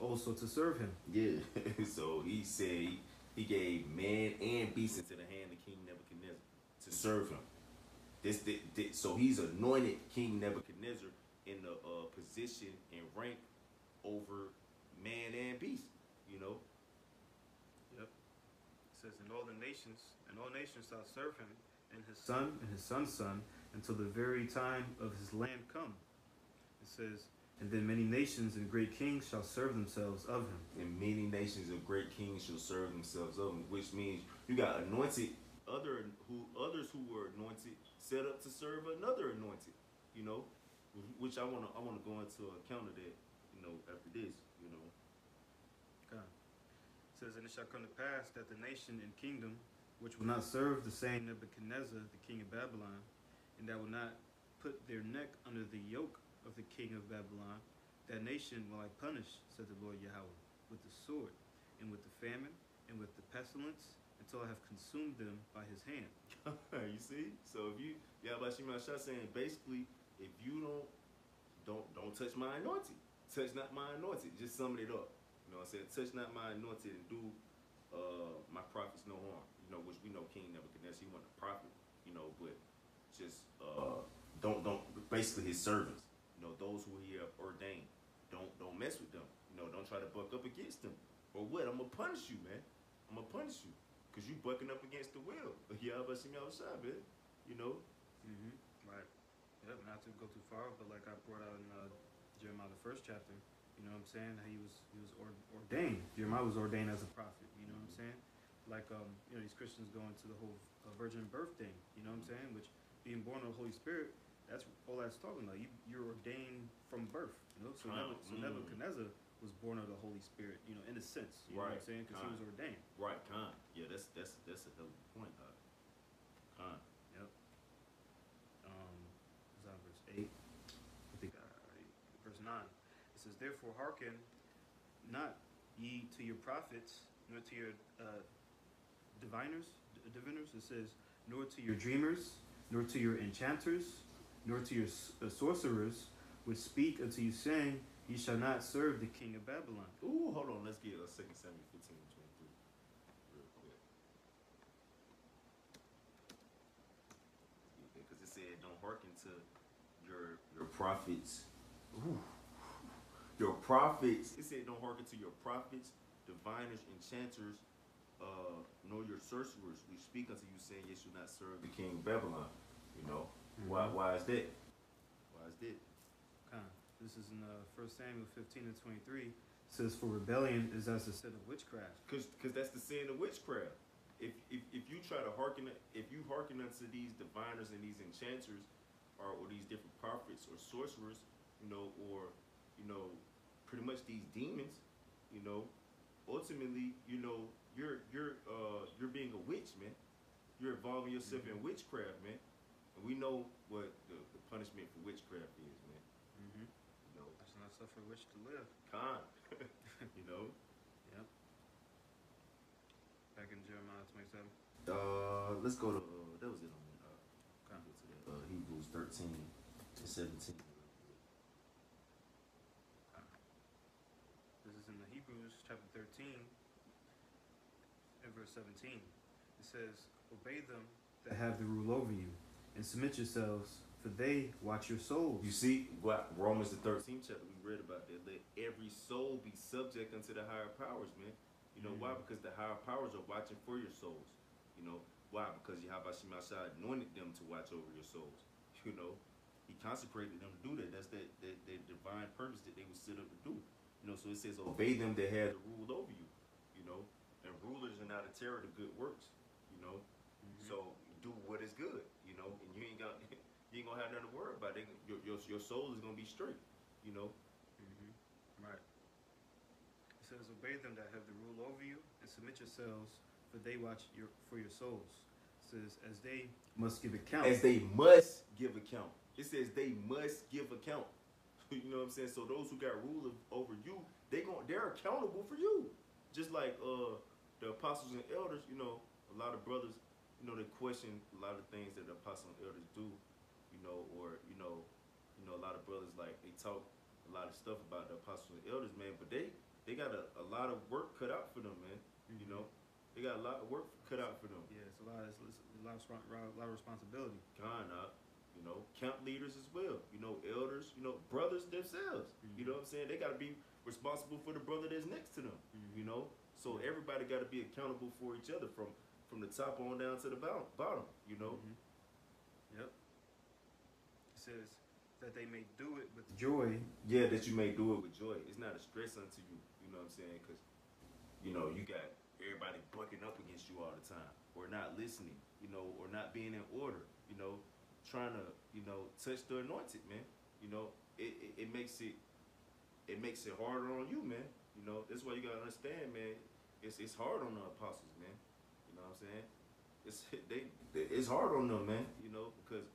also to serve him. Yeah. so he said he, he gave man and beast into the hand of King Nebuchadnezzar to serve him. This, thi- thi- so he's anointed King Nebuchadnezzar in the uh, position and rank over man and beast. You know. Yep. It says, "In all the nations, and all nations shall serve him, and his son, and his son's son, until the very time of his land come. It says, And then many nations and great kings shall serve themselves of him. And many nations and great kings shall serve themselves of him, which means you got anointed other who others who were anointed set up to serve another anointed. You know, which I wanna I wanna go into account of that. You know, after this. You know. God. It says, And it shall come to pass that the nation and kingdom which will not serve the same Nebuchadnezzar, the king of Babylon, and that will not put their neck under the yoke of the king of Babylon, that nation will I punish, said the Lord Yahweh, with the sword, and with the famine, and with the pestilence, until I have consumed them by his hand. you see? So if you Yahweh Shemashah saying basically if you don't don't don't touch my anointing. Touch not my anointing. Just sum it up. You know what I'm saying? Touch not my anointing and do uh my prophets no harm. You know, which we know King Nebuchadnezzar, he wasn't a prophet, you know, but just uh don't don't basically his servants, you know, those who he have ordained. Don't don't mess with them. You know, don't try to buck up against them. Or what? I'm gonna punish you, man. I'm gonna punish you. Cause you bucking up against the will. Yahweh Shem outside, man. You know? Mm-hmm. Right. Yep, not to go too far, but like I brought out in uh, Jeremiah the first chapter, you know what I'm saying? How he was he was or- ordained. Jeremiah was ordained as a prophet. You know what I'm saying? Like um, you know, these Christians go into the whole uh, virgin birth thing. You know what I'm saying? Which being born of the Holy Spirit, that's all that's talking about. You you're ordained from birth. You know, so. Nebu- so Mm. Nebuchadnezzar was born of the Holy Spirit. You know, in a sense. You know what Right. I'm saying? Because he was ordained. Right, Khan. Yeah, that's that's that's a hell of a point, uh, Khan. Yep. Um, is that verse eight? I think uh, verse nine. It says, "Therefore hearken not ye to your prophets, nor to your uh, diviners, d- diviners." It says, "Nor to your dreamers, nor to your enchanters, nor to your uh, sorcerers, which speak unto you, saying, Ye shall not serve the king of Babylon." Ooh, hold on. Let's get uh, Second Samuel 15 and 23 real quick. Because it said, don't hearken to your your prophets. Ooh. Your prophets. It said, don't hearken to your prophets, diviners, enchanters, uh, nor your sorcerers. We speak unto you, saying, Ye shall not serve the king of Babylon. You know? Why, Mhm. why is that? Why is that? Con. This is in uh, 1 Samuel 15 and 23. It says, For rebellion is as the sin of witchcraft. Cause, cause that's the sin of witchcraft. if, if if you try to hearken, if you hearken unto these diviners and these enchanters, or, or these different prophets or sorcerers, you know, or you know, pretty much these demons, you know, ultimately, you know, you're you're uh you're being a witch, man. You're involving yourself in witchcraft, man. And we know what the, the punishment for witchcraft is, man. Mm-hmm. You know, That's not stuff for which to live. con. you know. Yep. Back in Jeremiah 27. Uh, let's go to uh, that was it on uh, Okay. go to that, uh, Hebrews thirteen to seventeen. This is in the Hebrews chapter 13 and verse 17. It says, Obey them that have the rule over you, and submit yourselves, for they watch your souls. You see, what Romans the thirteenth chapter we read about that. Let every soul be subject unto the higher powers, man. You know why? Mhm. Because the higher powers are watching for your souls. You know why? Because Yahweh Shemashah anointed them to watch over your souls. You know, He consecrated them to do that. That's that that, that divine purpose that they were set up to do. You know, so it says, obey them that had the rule over you. You know, and rulers are not a terror to good works. You know, Mhm. so do what is good, you know, and you ain't gonna you ain't gonna have nothing to worry about. They, your, your your soul is gonna be straight, you know. Mm-hmm. Right. It says, Obey them that have the rule over you, and submit yourselves, for they watch your for your souls. It says, As they must give account. As they must give account. It says they must give account. you know what I'm saying? So those who got rule of, over you, they gon' they're accountable for you. Just like uh the apostles and elders, you know, a lot of brothers, you know, they question a lot of things that the apostles and elders do, you know, or you know, you know, a lot of brothers like they talk a lot of stuff about the apostles and elders, man, but they they got a, a lot of work cut out for them, man. You mm-hmm. know, they got a lot of work cut out for them. Yeah, it's a lot. It's, it's a lot of, a lot of responsibility. Kind of, you know, camp leaders as well. You know, elders, you know, brothers themselves. You know mm-hmm. what I'm saying? They got to be responsible for the brother that's next to them. Mm-hmm. You know, so everybody got to be accountable for each other from from the top on down to the bottom. Bottom. You know. Mhm. Says that they may do it with joy. Yeah, that you may do it with joy. It's not a stress unto you. You know what I'm saying? Because you know you got everybody bucking up against you all the time, or not listening. You know, or not being in order. You know, trying to you know touch the anointed man. You know, it, it, it makes it it makes it harder on you, man. You know, that's why you gotta understand, man. It's it's hard on the apostles, man. You know what I'm saying? It's they it's hard on them, man. You know, because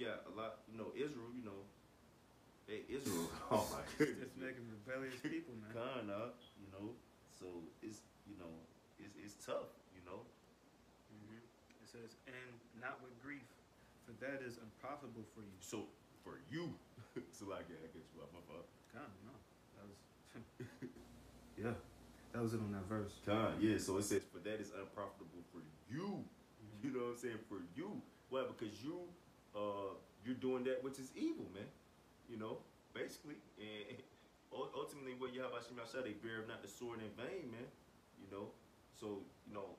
you got a lot. You know, Israel. You know, they Israel. Oh my goodness. It's making rebellious people, man. Kinda, you know. So it's you know it's it's tough, you know. hmm It says, and not with grief, for that is unprofitable for you. So for you, so like yeah, I guess you my fault. God, no. That was. yeah. That was it on that verse. Con, yeah. So it says for that is unprofitable for you. You know what I'm saying? For you, why? Because you, uh, you're doing that which is evil, man. You know, basically, and ultimately, what you have Hashem they bear not the sword in vain, man. You know, so you know,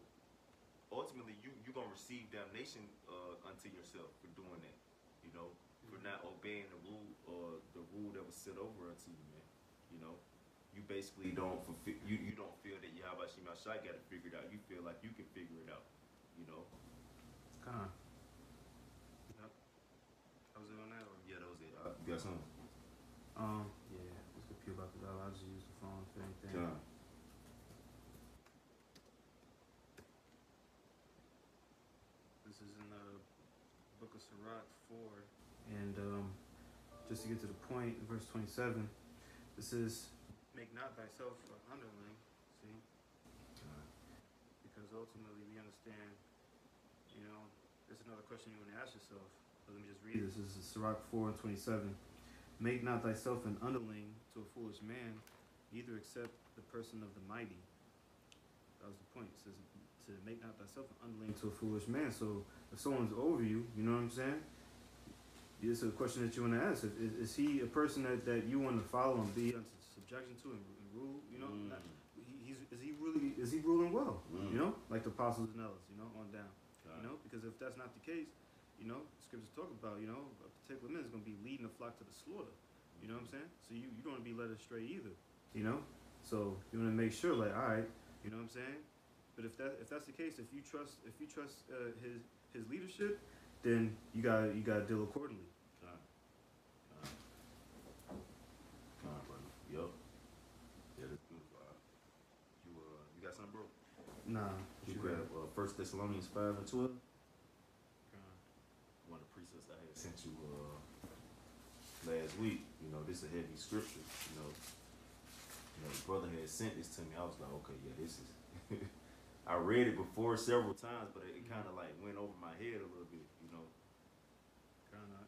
ultimately, you you gonna receive damnation uh, unto yourself for doing that. You know, for not obeying the rule or the rule that was set over unto you, man. You know, you basically don't fulfill, you you don't feel that Yahweh Hashem Yahshua got it figured out. You feel like you can figure it out. You know. Con. Yep. That was it on that, or? Yeah, that was it. Uh, you got something? Um, yeah. Let's go peel about the dollar. I'll just use the phone for anything. Con. This is in the book of Sirach 4. And um, just to get to the point, in verse 27, this is, Make not thyself an underling, see? Con. Because ultimately we understand, you know, there's another question you want to ask yourself. But let me just read this. This is Sirach 4 and 27. Make not thyself an underling to a foolish man, neither accept the person of the mighty. That was the point. It says to make not thyself an underling to a foolish man. So if someone's over you, you know what I'm saying? This is a question that you want to ask. Is, is he a person that, that you want to follow and be under subjection to and, and rule? You know, Mm. not, he, he's is he really is he ruling well? Mm. You know, like the apostles and elders. You know, on down. Con. You know, because if that's not the case, you know, scriptures talk about, you know, a particular man is going to be leading the flock to the slaughter. You know what I'm saying? So you, you don't want to be led astray either. You know? So you want to make sure, like, all right, you know what I'm saying? But if that if that's the case, if you trust if you trust uh, his his leadership, then you got you got to deal accordingly. Brother. Yeah, that's beautiful. Uh, you uh, you got something, bro? Nah, You you grab uh, First Thessalonians five and twelve. Con. One of the precepts I had sent you uh, last week. You know, this is a heavy scripture. You know, you know, the brother had sent this to me. I was like, okay, yeah, this is. I read it before several times, but it, it kind of like went over my head a little bit. You know. Kinda.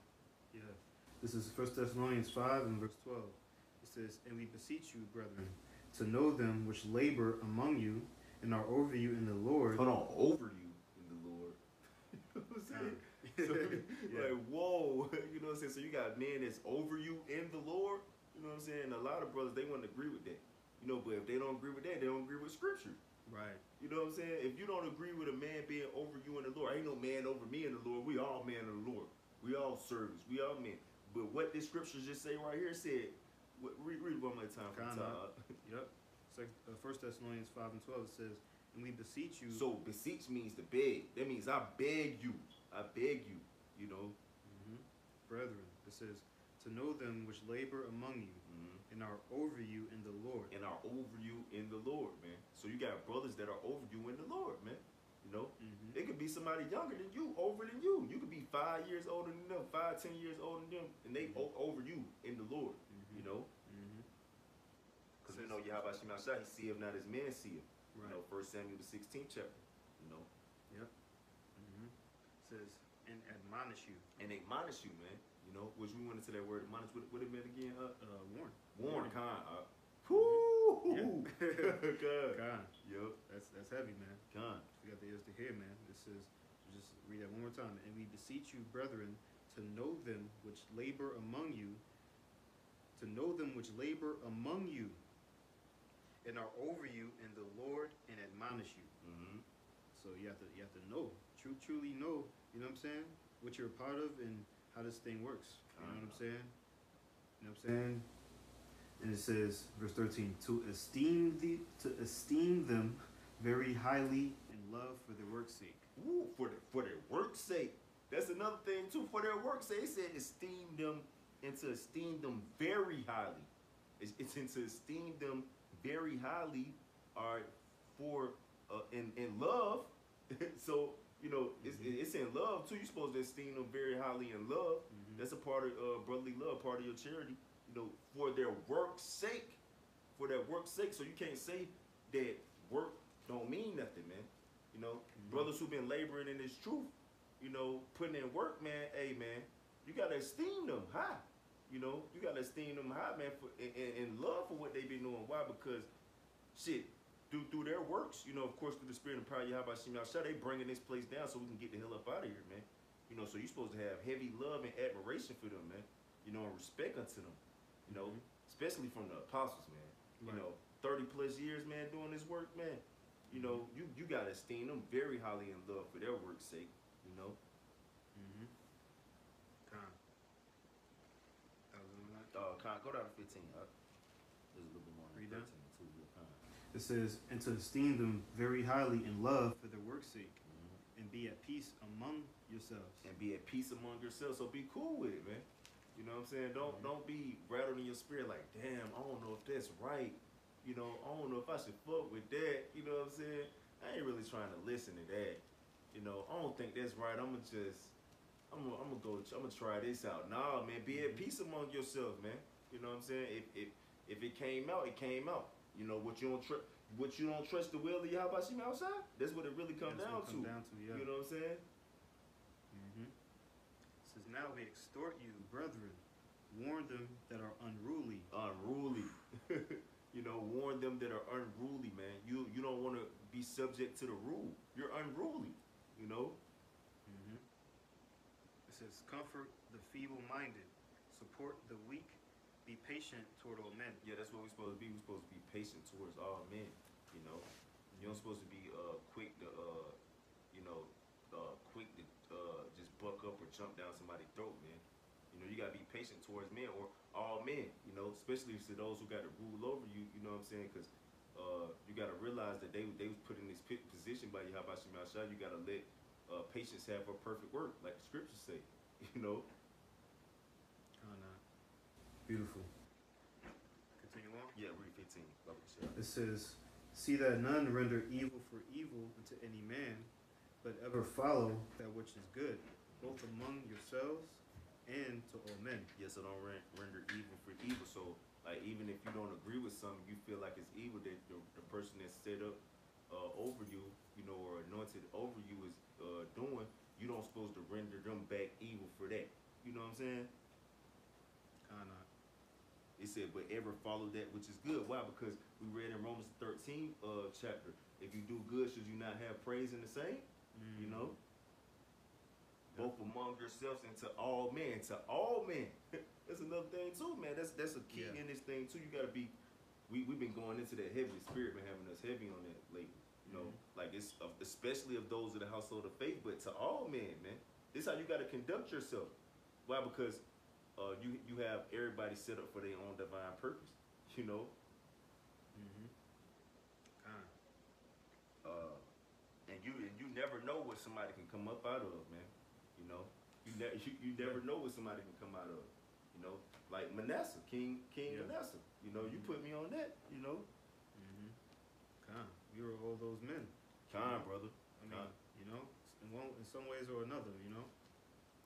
Yeah. This is First Thessalonians five and verse twelve. It says, "And we beseech you, brethren, to know them which labor among you and are over you in the Lord." Hold on, over you in the Lord. you know what I'm saying? So, Yeah. Like, whoa, you know what I'm saying? So you got men that's over you in the Lord. You know what I'm saying? A lot of brothers they wouldn't agree with that. You know, but if they don't agree with that, they don't agree with scripture. Right. You know what I'm saying? If you don't agree with a man being over you in the Lord, ain't no man over me in the Lord. We all men in the Lord. We all servants. We all men. But what this scriptures just say right here said, what, read, read one more time from top. Yep. Sec- uh, First Thessalonians five and twelve. It says, "And we beseech you." So beseech means to beg. That means I beg you. I beg you. You know. Mhm. brethren, it says, "To know them which labor among you hmm and are over you in the Lord." And are over you in the Lord, man. So you got brothers that are over you in the Lord, man. You know. Mm-hmm. It could be somebody younger than you, over than you. You could be five years older than them, five, ten years older than them, and they o- over you in the Lord. You know. Mm-hmm. Because we know Yahweh Shema Shah, he see him not as men see him. You know, First Samuel the 16th chapter. Mm-hmm. says, "And admonish you." and admonish you, man. You know, which we went into that word admonish. What, what it meant again? Uh, Uh, warn. warn, con. Uh, Yeah. whoo, God. God, Yup, that's that's heavy, man. con. We got the ears to hear, man. This is just read that one more time. And we beseech you, brethren, to know them which labor among you, to know them which labor among you, and are over you in the Lord, and admonish you. Mm-hmm. So you have to you have to know, true, truly know. You know what I'm saying? What you're a part of and how this thing works. You know what I'm saying? You know what I'm saying? And it says, verse 13, to esteem the to esteem them very highly in love for their work's sake. Woo, for the, for their work's sake. That's another thing too. For their work's sake, it said esteem them and to esteem them very highly. It's, it's and to esteem them very highly. Right, for uh, in in love. so you know, it's Mhm. it's in love too. You're supposed to esteem them very highly in love. Mhm. That's a part of uh, brotherly love, part of your charity. You know, for their work's sake, for their work's sake. So you can't say that work don't mean nothing, man. You know, Mhm. brothers who've been laboring in this truth, you know, putting in work, man. Hey, man, you gotta esteem them high. You know, you gotta esteem them high, man, for and, and, and love for what they've been doing. Why? Because, shit, through through their works, you know, of course, through the spirit and power you have of Yahweh Shem Yahshua, they bringing this place down so we can get the hell up out of here, man. You know, so you're supposed to have heavy love and admiration for them, man. You know, and respect unto them. You know, Mhm. especially from the apostles, man. You know, thirty plus years, man, doing this work, man. You know, you you gotta esteem them very highly in love for their work's sake. You know, Mm-hmm. Con. That was uh, Con, go down to fifteen. Uh, there's a little bit more. Read down. 13 too. Yeah, Con. It says, and to esteem them very highly in love for their work's sake, Mhm. and be at peace among yourselves. And be at peace among yourselves. So be cool with it, man. You know what I'm saying? Don't Mhm. don't be rattled in your spirit like, damn, I don't know if that's right. You know, I don't know if I should fuck with that. You know what I'm saying? I ain't really trying to listen to that. You know, I don't think that's right. I'ma just I'm gonna, I'm gonna go. I'm gonna try this out. Nah, man, be at Mhm. peace among yourselves, man. You know what I'm saying? If if if it came out, it came out. You know what you don't trust. What you don't trust the will of Yahweh Shem outside. That's what it really comes down what to. come down to, yeah. You know what I'm saying? Mm-hmm. It says, now we extort you, brethren, warn them that are unruly. unruly. you know, warn them that are unruly, man. You you don't want to be subject to the rule. You're unruly. You know. Mm-hmm. It says, comfort the feeble-minded, support the weak, be patient toward all men. Yeah, that's what we're supposed to be. We're supposed to be patient towards all men. You know, you don't supposed to be uh quick to uh you know uh quick to uh just buck up or jump down somebody's throat, man. You know, you gotta be patient towards men or all men. You know, especially to those who got to rule over you. You know what I'm saying? Because uh, you gotta realize that they they was put in this position by Yahweh Shemashah. You gotta let uh, patience have her perfect work, like the scriptures say. You know. Kind of beautiful. Continue on. Yeah, read fifteen. It says, "See that none render evil for evil unto any man, but ever follow that which is good, both among yourselves and to all men." Yeah, so don't ren- render evil for evil. So, like, even if you don't agree with something, you feel like it's evil that the, the person that's set up uh, over you, you know, or anointed over you is uh, doing, you don't supposed to render them back evil for that. You know what I'm saying? Kind of. It said, but ever follow that which is good. Why? Because we read in Romans 13 uh, chapter, if you do good, should you not have praise in the same? You know? Both among yourselves and to all men. To all men. that's another thing too, man. That's that's a key Yeah. in this thing too. You gotta be we, we've been going into that heavy spirit been having us heavy on that lately. You know, Mhm. like it's of- especially of those of the household of faith, but to all men, man. This how you gotta conduct yourself. Why? Because uh, you you have everybody set up for their own divine purpose. You know, Mm-hmm. Kind. uh, and you and you never know what somebody can come up out of, man. You know, you ne- you, you never know what somebody can come out of. You know, like Manasseh, King King Yeah. Manasseh. You know, you put me on that. You know, Mm-hmm. Kind. We were all those men. kind brother. I mean, Kind. you know, in one, in some ways or another, you know.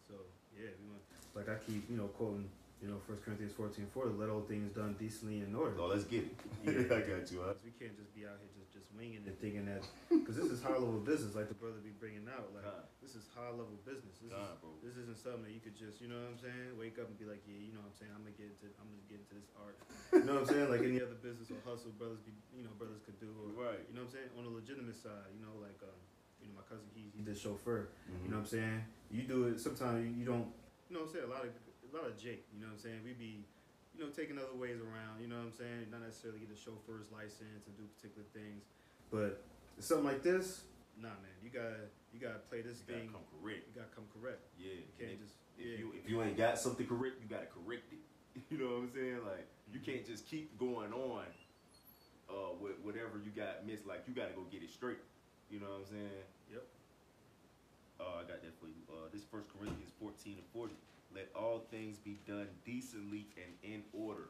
So yeah, we want. Like I keep, you know, quoting, you know, First Corinthians fourteen four. Let all things done decently and in order. Oh, let's get it. Yeah. I got you. Huh? We can't just be out here just just winging it, thinking that. Because this is high level business, like the brother be bringing out. Like Kind, this is high level business. This is, bro. this isn't something that you could just, you know what I'm saying, wake up and be like, yeah, you know what I'm saying, I'm gonna get into, I'm gonna get into this art. You know what I'm saying? Like any other business or hustle, brothers be, you know, brothers could do, or Right. you know what I'm saying, on a legitimate side. You know, like, um, you know, my cousin he he did chauffeur. Mhm. You know what I'm saying? You do it. Sometimes you, you don't. You know what I'm saying? A lot of a lot of Jake. You know what I'm saying? we'd be, you know, taking other ways around. You know what I'm saying? Not necessarily get a chauffeur's license and do particular things, but something like this, nah, man. You gotta you gotta play this You gotta come correct. You gotta come correct. Yeah. You can't if, just if yeah. you if you ain't got something correct, you gotta correct it. You know what I'm saying? Like you Mhm. can't just keep going on uh with whatever you got missed. Like you gotta go get it straight. You know what I'm saying? Yep. Uh, I got that for you. Uh, this First Corinthians 14 and 40. Let all things be done decently and in order.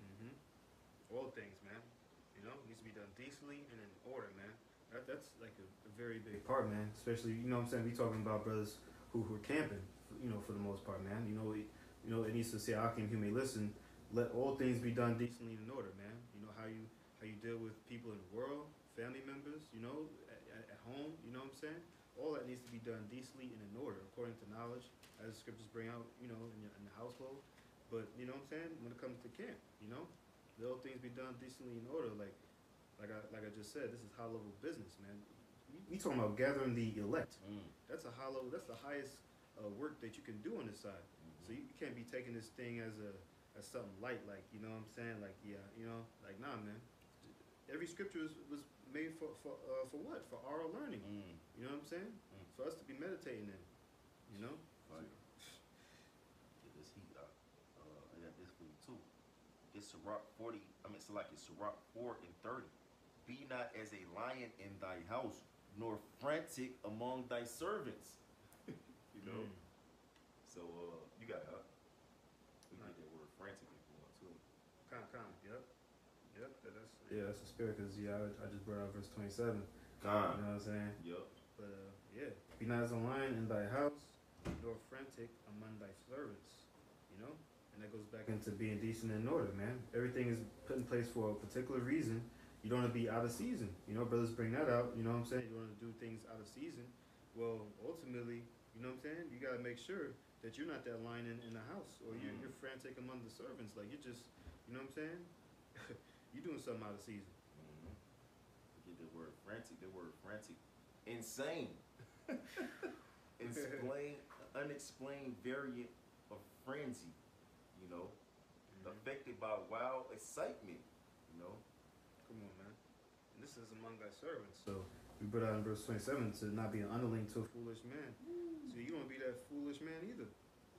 Mm-hmm. All things, man. You know, needs to be done decently and in order, man. That, that's like a, a very big part, man. Especially, you know what I'm saying? We talking about brothers who, who are camping, you know, for the most part, man. You know, it, you know, it needs to say, I can, who may listen, let all things be done decently and in order, man. You know, how you, how you deal with people in the world, family members, you know, at, at home, you know what I'm saying? All that needs to be done decently and in order, according to knowledge, as the scriptures bring out, you know, in, your, in the household. But you know what I'm saying? When it comes to camp, you know, let all things be done decently in order. Like, like I like I just said, this is high level business, man. We, talking about gathering the elect. Mm. That's a high level. That's the highest uh, work that you can do on this side. So you can't be taking this thing as a as something light, like you know what I'm saying? Like yeah, you know, like nah, man. Every scripture was, was made for for uh, for what? For oral learning. Mm. You know what I'm saying? Mm. For us to be meditating in. You know. Get this heat out. Uh, I got this for you too. It's Sirach 40, I mean, it's like it's Sirach 4 and 30. Be not as a lion in thy house, nor frantic among thy servants. you know? Mm. So, uh, you got it, huh? We get that word frantic if you want to. Con, con, yep. Yep, that- that's. Yeah, that's the spirit, because, yeah, I, I just brought out verse 27. God. You know what I'm saying? Yup. But, uh, yeah. Be not as a lion in thy house, nor frantic among thy servants. You know? And that goes back into being decent and in order, man. Everything is put in place for a particular reason. You don't want to be out of season. You know, brothers bring that out. You know what I'm saying? You want to do things out of season. Well, ultimately, you know what I'm saying? You got to make sure that you're not that lion in, in the house or you're, Mm. you're frantic among the servants. Like, you're just, you know what I'm saying? You're doing something out of season. Mm-hmm. Get the word frantic, the word frantic. Insane. Explain, unexplained variant of frenzy, you know, affected by wild excitement, you know. Come on, man. And this is among thy servants. So we put out in verse 27 to not be an underling to a foolish man. So you don't be that foolish man either.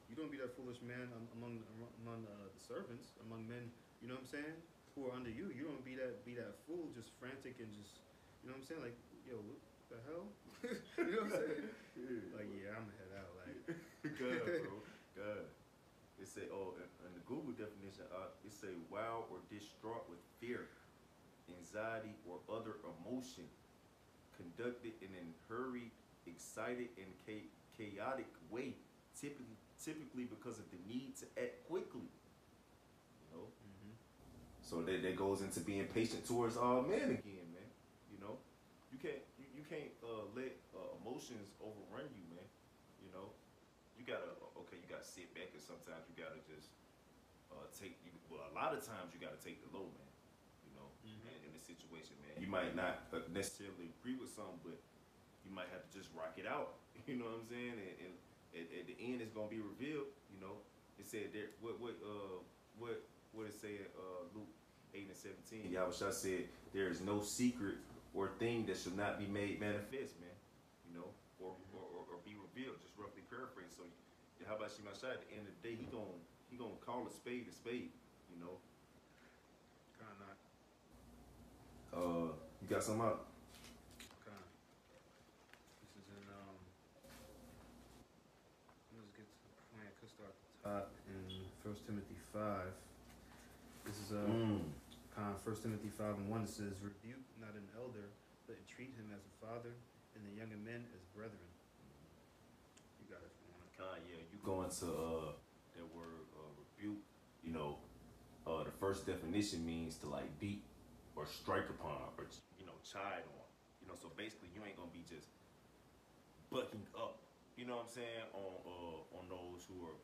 You don't be that foolish man among among uh, the servants, among men. You know what I'm saying? Who are under you. You don't be that be that fool, just frantic and just you know what I'm saying? Like, yo, what the hell? you know what I'm saying? Like, yeah, I'm gonna head out. Like, God, bro. God. It say, oh, in, in the Google definition, uh, it say wild or distraught with fear, anxiety, or other emotion, conducted in a hurried, excited, and chaotic way, typically, typically because of the need to act quickly. Mm-hmm. So that, that goes into being patient towards all men again, man. You know, you can't you, you can't uh, let uh, emotions overrun you, man. You know, you gotta okay, you gotta sit back, and sometimes you gotta just uh, take. You, well, a lot of times you gotta take the low, man. You know, Mhm. in, in the situation, man. You might not uh, necessarily agree with something, but you might have to just rock it out. You know what I'm saying? And, and at, at the end, it's gonna be revealed. You know, it said there. What what uh what what it say in uh, Luke eight and seventeen? Yahweh said, "There is no secret or thing that shall not be made manifest, man. You know, or or, or, be revealed." Just roughly paraphrase. So, how about Shema Shai? At the end of the day, he gonna he gonna call a spade a spade. You know. kind of not. Uh, you got some out? Kind of. This is in um. Let's get to the point. I could start at the top in First Timothy five. This is uh. Mm. Uh, First Timothy five and one it says, "Rebuke not an elder, but treat him as a father, and the younger men as brethren." You got it. Want. Yeah, you go into uh that word uh, rebuke. You know, uh, the first definition means to like beat or strike upon or you know chide on. You know, so basically you ain't gonna be just bucking up. You know what I'm saying on uh on those who are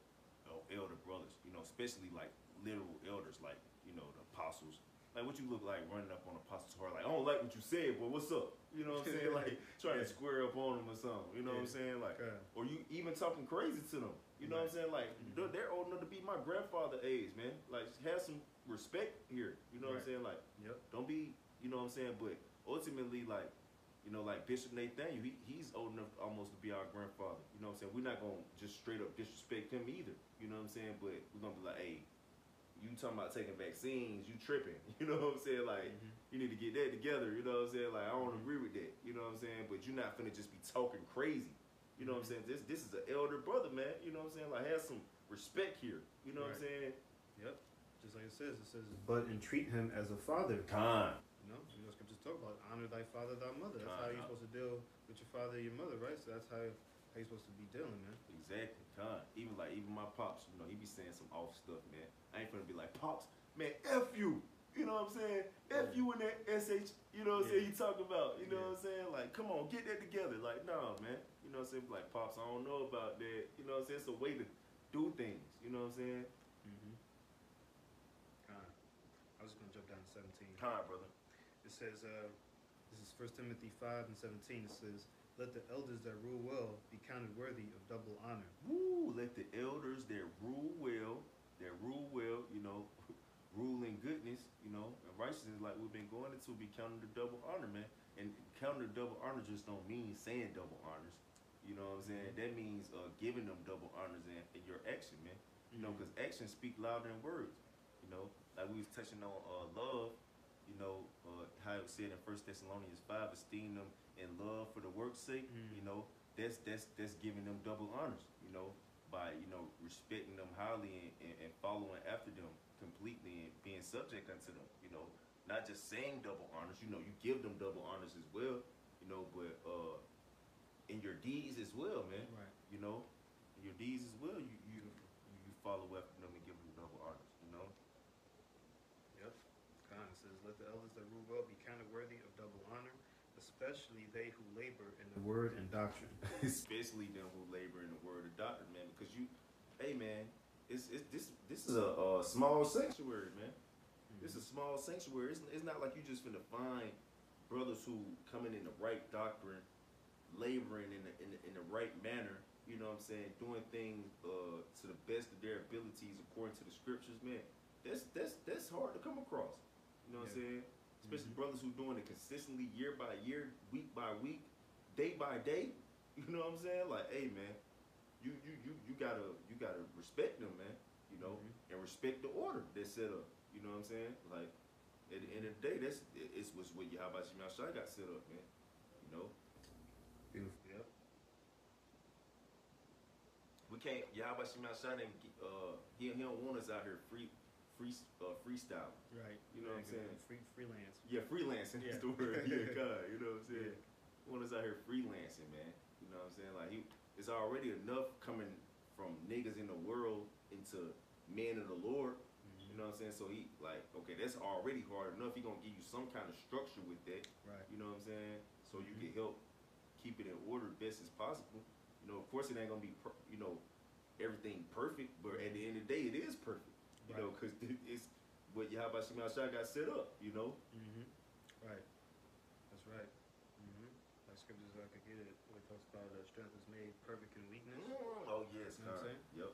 uh, elder brothers. You know, especially like literal elders, like you know the apostles. Like what you look like running up on apostles' heart, like I don't like what you said, but what's up? You know what I'm saying? Like trying to square up on them or something. You know what I'm saying? Like Okay. or you even talking crazy to them. You know what I'm saying? Like Mhm. they're, old enough to be my grandfather age, man. Like have some respect here. You know what I'm saying? Like Yep. don't be, you know what I'm saying? But ultimately, like you know, like Bishop Nathaniel, he, he's old enough almost to be our grandfather. You know what I'm saying? We're not gonna just straight up disrespect him either. You know what I'm saying? But we're gonna be like, hey, you talking about taking vaccines? You tripping? You know what I'm saying? Like Mhm. you need to get that together. You know what I'm saying? Like I don't agree with that. You know what I'm saying? But you're not finna just be talking crazy. You know what I'm saying? This this is an elder brother, man. You know what I'm saying? Like have some respect here. You know what I'm saying? Yep. Just like it says, it says, "But entreat him as a father." Time. You know, you know, scriptures talk about honor thy father, thy mother. That's how you're supposed to deal with your father, and your mother, right? So that's how how you're supposed to be dealing, man. Exactly. Time. Even like even my pops, you know, he be saying some off stuff, man. I ain't finna be like, pops, man, F you. You know what I'm saying? F you in that SH, you know what I'm saying, you talking about. You know what I'm saying? Like, come on, get that together. Like, nah, man. You know what I'm saying? Like, Pops, I don't know about that. You know what I'm saying? It's a way to do things. You know what I'm saying? Mm-hmm. I was just gonna jump down to seventeen. Time, brother. It says, uh, this is First Timothy five and seventeen. It says, "Let the elders that rule well be counted worthy of double honor." Woo, let the elders that rule well, that rule well, you know, rule in goodness, you know, and righteousness like we've been going into be counted the double honor, man. And counting the double honor just don't mean saying double honors. You know what I'm saying? That means uh, giving them double honors in, in your action, man. You know, because actions speak louder than words. You know, like we was touching on uh, love. You know, uh, how it said in First Thessalonians five, esteem them in love for the work's sake. Mm. You know, that's that's that's giving them double honors. You know, by you know respecting them highly and, and, and following after them completely and being subject unto them. You know, not just saying double honors. You know, you give them double honors as well. You know, but uh, in your deeds as well, man. Right. You know, in your deeds as well. You you you, you follow after them and give them double honors. You know. Yep. Con it says, "Let the elders that rule well be counted worthy of double honor, especially they who labor in the word and doctrine." especially them who labor in the word of doctrine, man. Because you, hey, man, it's, it's this this is a, a small sanctuary, man. This is a small sanctuary. It's, it's not like you just finna find brothers who coming in the right doctrine, laboring in the, in the in the right manner. You know what I'm saying? Doing things uh, to the best of their abilities according to the scriptures, man. That's that's that's hard to come across. You know what I'm saying? Especially Mhm. brothers who doing it consistently, year by year, week by week, day by day. You know what I'm saying? Like, hey, man, you you you you gotta you gotta respect them, man. You know, Mhm. and respect the order that's set up. You know what I'm saying? Like, at the end of the day, that's it- it's what's what Yahweh Shemel Shai got set up, man. You know, Beautiful. Yep. we can't Yahweh Shemel Shai didn't uh he, he don't want us out here free free uh freestyle. Right. You know what I'm saying? Free freelance. Yeah, freelancing Yeah. is the word. Yeah, God, you know what I'm saying? Yeah. Want us out here freelancing, man. You know what I'm saying? Like he, it's already enough coming from niggas in the world into men of the Lord. You know what I'm saying? So he like, okay, that's already hard enough. He gonna give you some kind of structure with that. Right. You know what I'm saying? So you Mhm. can help keep it in order best as possible. You know, of course it ain't gonna be, per- you know, everything perfect, but at the end of the day, it is perfect. You know, because it's what Yahweh Shemal Shah got set up. You know. Mm-hmm. Right. That's right. Mm-hmm. Like scriptures like I could get it where it talks about uh, strength is made perfect in weakness. Oh yes, You know what I'm saying? Yep.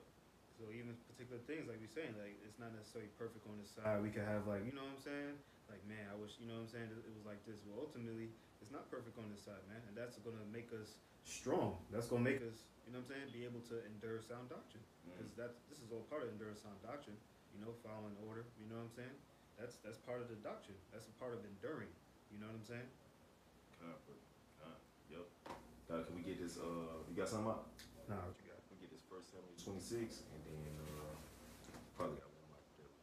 So even particular things like we're saying, like it's not necessarily perfect on this side. We could have like, you know what I'm saying? Like, man, I wish, you know what I'm saying? It was like this. Well, ultimately, it's not perfect on this side, man, and that's gonna make us strong. That's gonna make us, you know what I'm saying, be able to endure sound doctrine. Because Mm. that this is all part of endure sound doctrine. You know, following order. You know what I'm saying? That's that's part of the doctrine. That's a part of enduring. You know what I'm saying? Comfort. Uh, yep. God, can we get this? Uh, you got something up? Nah, what you got? We get this first Samuel 26, and then uh, probably got one like that.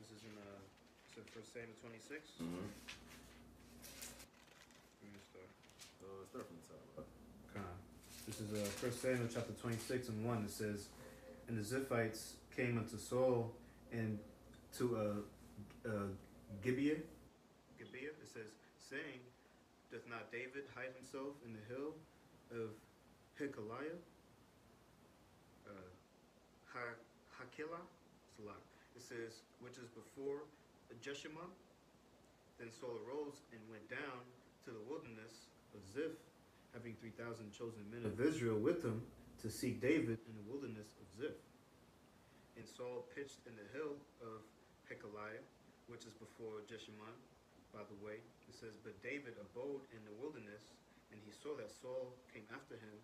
This is in uh, so First Samuel 26. Mm-hmm. Let me start. Uh, start from the top. Right? Con. This is uh, First Samuel chapter 26 and 1. It says, And the Ziphites came unto Saul and to uh, uh, Gibeah. Gibeah, it says, saying, Doth not David hide himself in the hill of Hekeliah? Uh. It says, which is before Jeshimon. Then Saul arose and went down to the wilderness of Ziph having 3,000 chosen men of Israel with him to seek David in the wilderness of Ziph. And Saul pitched in the hill of Hekeliah, which is before Jeshimon, by the way. It says, But David abode in the wilderness, and he saw that Saul came after him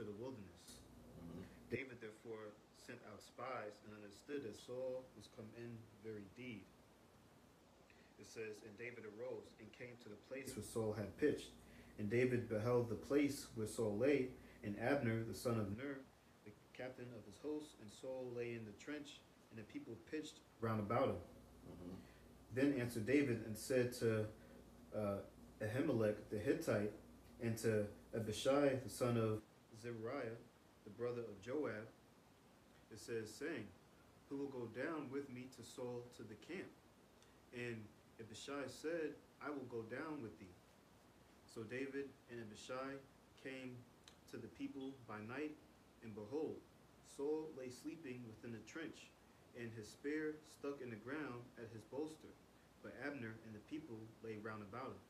to the wilderness. Mm-hmm. David therefore sent out spies and understood that Saul was come in very deed. It says, And David arose and came to the place where Saul had pitched. And David beheld the place where Saul lay, and Abner, the son of Ner, the captain of his host, and Saul lay in the trench, and the people pitched round about him. Mm-hmm. Then answered David and said to uh, Ahimelech the Hittite, and to Abishai the son of Zeruiah, the brother of Joab, it says, saying, Who will go down with me to Saul to the camp? And Abishai said, I will go down with thee. So David and Abishai came to the people by night, and behold, Saul lay sleeping within the trench, and his spear stuck in the ground at his bolster. But Abner and the people lay round about him.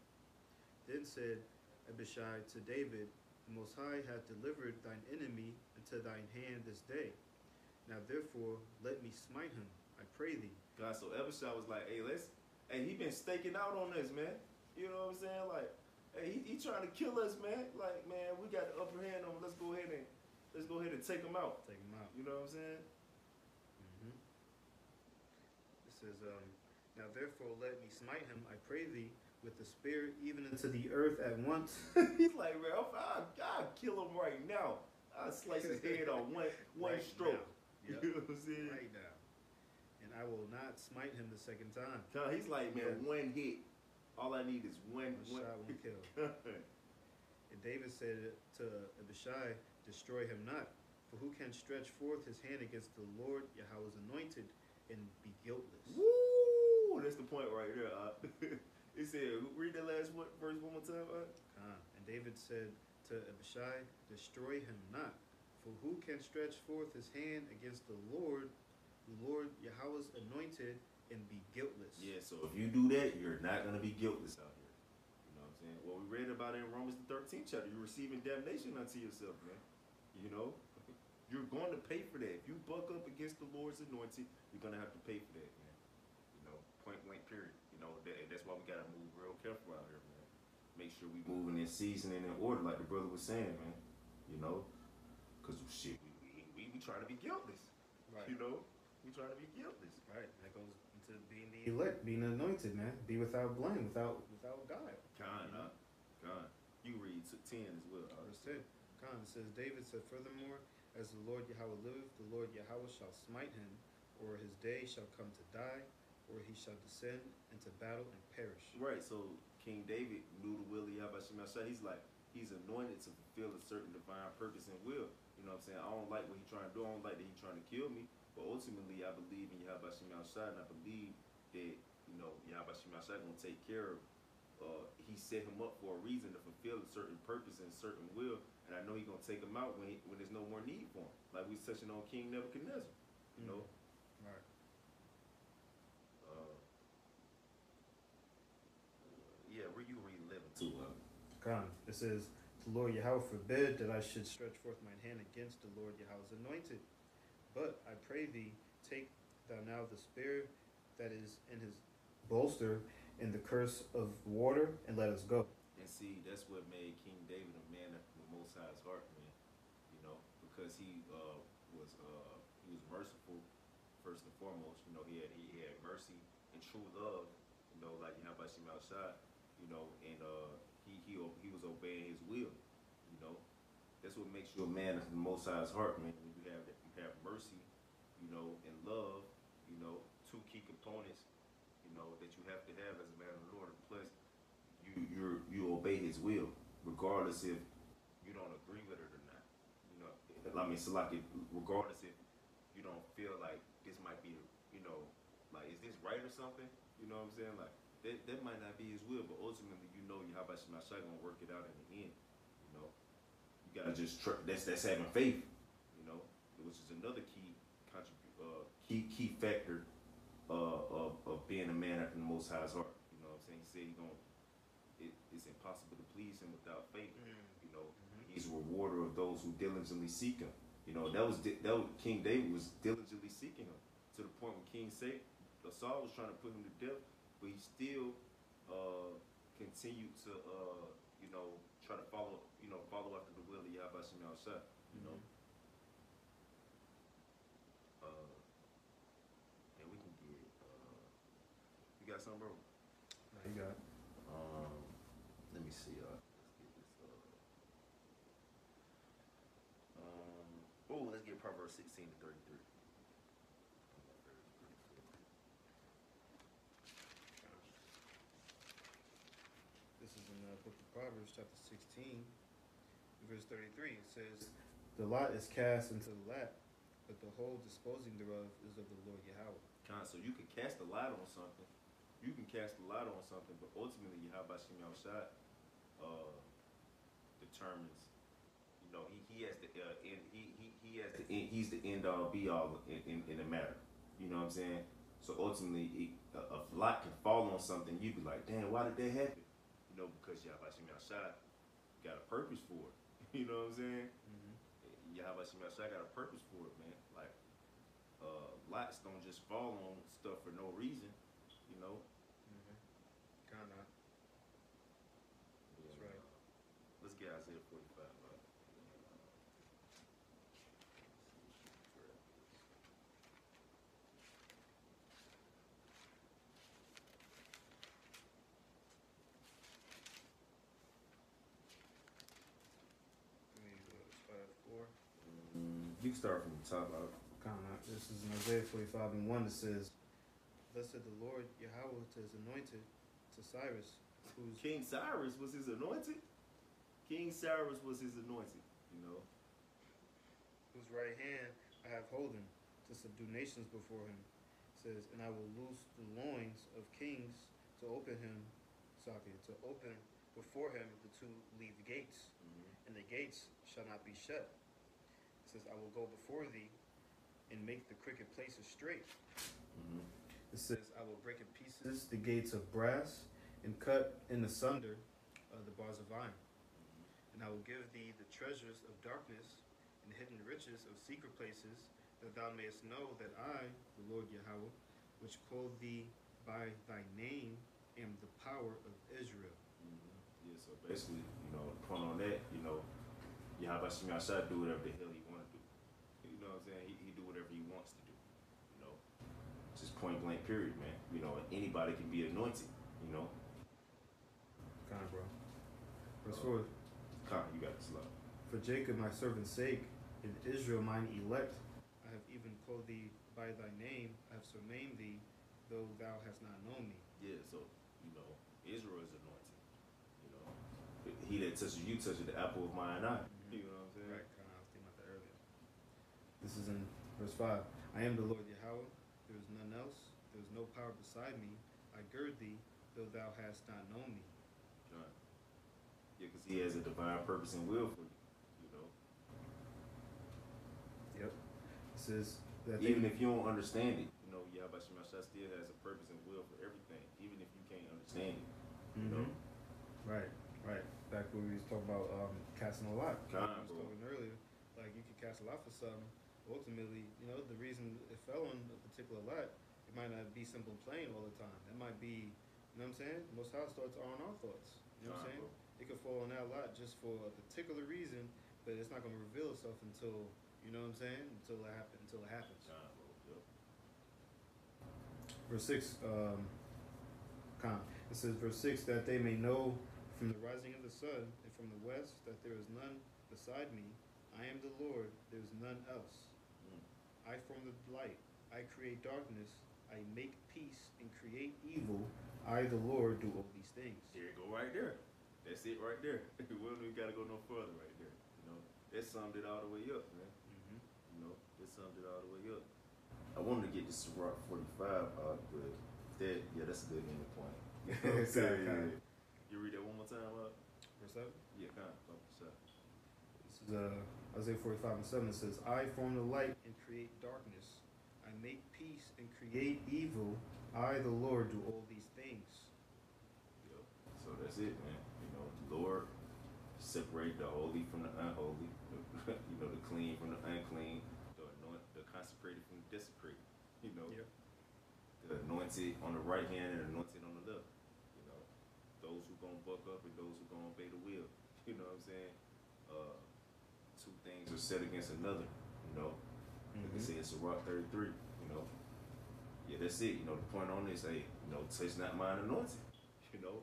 Then said Abishai to David, The Most High hath delivered thine enemy into thine hand this day. Now therefore let me smite him, I pray thee. God, so Abishai was like, hey, let's, hey, he been staking out on us, man. You know what I'm saying? Like, hey, he, he trying to kill us, man. Like, man, we got the upper hand on him. Let's go ahead and, let's go ahead and take him out. Take him out. You know what I'm saying? Mm-hmm. It says, um, Now therefore let me smite him, I pray thee, with the spear even into the earth at once. He's like, man, I'll, I'll, I'll kill him right now. I'll slice his head on one, one Right stroke. Yep. You know what I'm saying? right now. And I will not smite him the second time. He's like, man, Yeah. one hit. All I need is one, One shot, one kill. And David said to Abishai, Destroy him not, for who can stretch forth his hand against the Lord Yahweh's anointed and be guiltless? Woo! That's the point right there. Uh. it said, read that last one, verse one more time. Uh. Ah, and David said to Abishai, Destroy him not, for who can stretch forth his hand against the Lord, the Lord Yahweh's anointed, and be guiltless? Yeah, so if you do that, you're not gonna be guiltless out here. You know what I'm saying? What we read about it in Romans the 13th chapter, you're receiving damnation unto yourself, man. You know? You're going to pay for that. If you buck up against the Lord's anointing, you're gonna have to pay for that, man. You know, point blank period. You know, that, that's why we gotta move real careful out here, man. Make sure we moving in season and in order, like the brother was saying, man. You know? Cause shit, we we, we, we trying to be guiltless. Right. You know? We trying to be guiltless. Right. That goes into being the elect, being anointed, man. Be without blame, without without guile. You know? huh? Khan. You read to ten as well. Verse 10. Con, it says, David said, Furthermore, as the Lord Yahweh liveth, the Lord Yahweh shall smite him, or his day shall come to die, or he shall descend into battle and perish. Right, so King David knew the will of Yahweh He's like, he's anointed to fulfill a certain divine purpose and will. You know what I'm saying? I don't like what he's trying to do. I don't like that he's trying to kill me. But ultimately, I believe in Yahweh Shem Yahshua, and I believe that, you know, Yahweh Shem Yahshua going to take care of uh, he set him up for a reason to fulfill a certain purpose and a certain will, and I know he's gonna take him out when he, when there's no more need for him. Like we was touching on King Nebuchadnezzar, you know. Right. Uh, yeah, where you read eleven too? Uh, Con, it says, The Lord Yahweh forbid that I should stretch forth mine hand against the Lord Yahweh's anointed. But I pray thee, take thou now the spear that is in his bolster and the curse of water, and let us go. and see, that's what made King David a man after the Most High's heart, man. You know, because he uh, was uh, he was merciful first and foremost. You know, he had he had mercy and true love. You know, like Yahweh Shem Shai. You know, and uh, he he he was obeying his will. You know, that's what makes you a man after the Most High's heart, man. When you have that, you have mercy, you know, and love. You know, two key components. You know that you have to have as a man of the Lord. And plus, you you you obey His will, regardless if you don't agree with it or not. You know, I mean, so like, if, regardless if you don't feel like this might be, you know, like is this right or something? You know what I'm saying? Like that that might not be His will, but ultimately, you know, you Yahweh Shemashai gonna work it out in the end. You know, you gotta just tr- that's that's having faith. Which is another key uh, key key factor uh, of, of being a man after the Most High's heart. You know what I'm saying? He said he going it, it's impossible to please him without faith. You know, he's a rewarder of those who diligently seek him. You know, that was di- that was, King David was diligently seeking him to the point where King Sa- uh, Saul was trying to put him to death, but he still uh, continued to uh, you know try to follow you know follow after the will of Yahweh Shem Yahshua, You know. Uh, and we can get. Uh, you got something, bro? Now you got. Um, let me see. Uh, let's get this. Uh, um, oh, let's get Proverbs sixteen to thirty-three. This is in the book of Proverbs, chapter 16, verse 33. It says, The lot is cast into the lap, but the whole disposing thereof is of the Lord Yahweh. Con, so you can cast a lot on something. You can cast a lot on something, but ultimately, Yahweh Shem Yahushua, uh determines. You know, he, he has the uh, end, he, he he has the end, he's the end all be all in, in, in the matter. You know what I'm saying? So ultimately, it, a, a light can fall on something. You'd be like, damn, why did that happen? You know, because Yahweh Shem Yahushua got a purpose for it. You know what I'm saying? Yahweh Shem Yahushua got a purpose for it, man. Like, uh, lights don't just fall on stuff for no reason, you know. Mm-hmm. Kind of. That's right. Let's get Isaiah 45. Uh, Let me go to 5 4. mm, you can start from the top out. Kana. This is in Isaiah 45 and 1 that says, Thus said the Lord Yahweh to his anointed, to Cyrus, whose King Cyrus was his anointed. King Cyrus was his anointed, you know. whose right hand I have holden to subdue nations before him. says, And I will loose the loins of kings to open him, Saki, to open before him the two leave gates, mm-hmm. and the gates shall not be shut. Says, I will go before thee and make the crooked places straight. Mm-hmm. It says, I will break in pieces the gates of brass and cut in asunder uh, the bars of iron. And I will give thee the treasures of darkness and hidden riches of secret places, that thou mayest know that I, the Lord Yahweh, which called thee by thy name, am the power of Israel. Yeah, so basically, you know, the point on that, you know, Yahweh Shem Yahshua do whatever the hell he want to do. You know what I'm saying? He, he do whatever he wants to do, you know. Just point blank, period, man. You know, anybody can be anointed. You know, Kind of, bro. Uh, Verse four. Con, you got this love. For Jacob my servant's sake, and Israel mine elect, I have even called thee by thy name, I have surnamed thee, though thou hast not known me. Yeah, so you know, Israel is anointed. You know, he that touches you touches the apple of my eye. You know what I'm saying? Right, kind of, I was thinking about that earlier. This is in verse 5. I am the Lord Yahweh, there is none else, there is no power beside me. I gird thee, though thou hast not known me. John. Yeah, because he has a divine purpose and will for you. You know, Yep. It says that even if you don't understand it, you know, Yahweh Shemashah still has a purpose and will for everything, even if you can't understand it. You know, Mhm. Right, right. Back when we was talking about um, casting a lot. Con, I was bro. talking earlier, like you could cast a lot for something. Ultimately, you know, the reason it fell on a particular lot, it might not be simple and plain all the time. It might be, you know what I'm saying? Most High's thoughts are on our thoughts. You know what I'm saying? It could fall on that lot just for a particular reason, but it's not gonna reveal itself until, you know what I'm saying? Until it happen, until it happens. Con, bro. Verse six, um, con. It says, verse six, that they may know from the rising of the sun and from the west that there is none beside me. I am the Lord; there is none else. Mm. I form the light. I create darkness. I make peace and create evil. I, the Lord, do all these things. There you go, right there. That's it, right there. we don't even gotta go no further, right there. You know, that summed it all the way up, man. Mm-hmm. You know, that summed it all the way up. I wanted to get to Sirach 45, uh, but that, yeah, that's a good ending point. You know what I'm saying? Kinda. You read that one more time, uh? Verse seven. Yeah, kind of. This. This is uh, Isaiah 45 and 7. Says, I form the light and create darkness. I make peace and create evil. I, the Lord, do all these things. Yep. So that's it, man. You know, Lord, separate the holy from the unholy. you know, the clean from the unclean. The anoint, the consecrated from the desecrated. You know, the anointed on the right hand and the anointed on the left. You know, those who gonna buck up and those who gonna obey the will. You know what I'm saying? Uh, two things are set against another. You know, like I Mhm. said, it's Sirach 33. You know, yeah, that's it. You know, the point on this, hey, you know, touch not mine anointed. You know,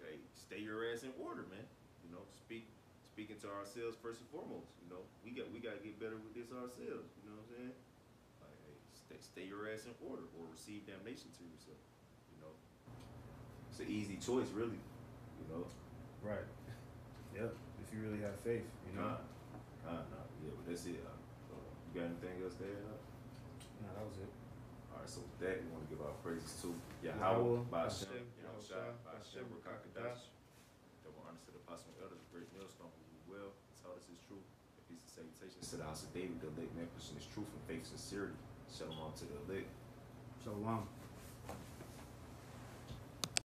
hey, stay your ass in order, man. You know, speak speaking to ourselves first and foremost. You know, we got we got to get better with this ourselves. You know what I'm saying? Like, hey, stay stay your ass in order, or receive damnation to yourself. You know, it's an easy choice, really. You know, Right. Yep. If you really have faith, you know. Nah, nah, nah, yeah, but that's it. Uh, you got anything else to add? Nah, that was it. All right, so with that, we want to give our praises to Yahweh, Bashem, Yahushua, Bashem, Ruach HaKodesh. Double honors to the apostle and elders, the great millstone who well, taught us his truth, and peace and salutations to the house of David, the elect man, pushing his truth and faith, sincerity. Shalom to the elect. Shalom.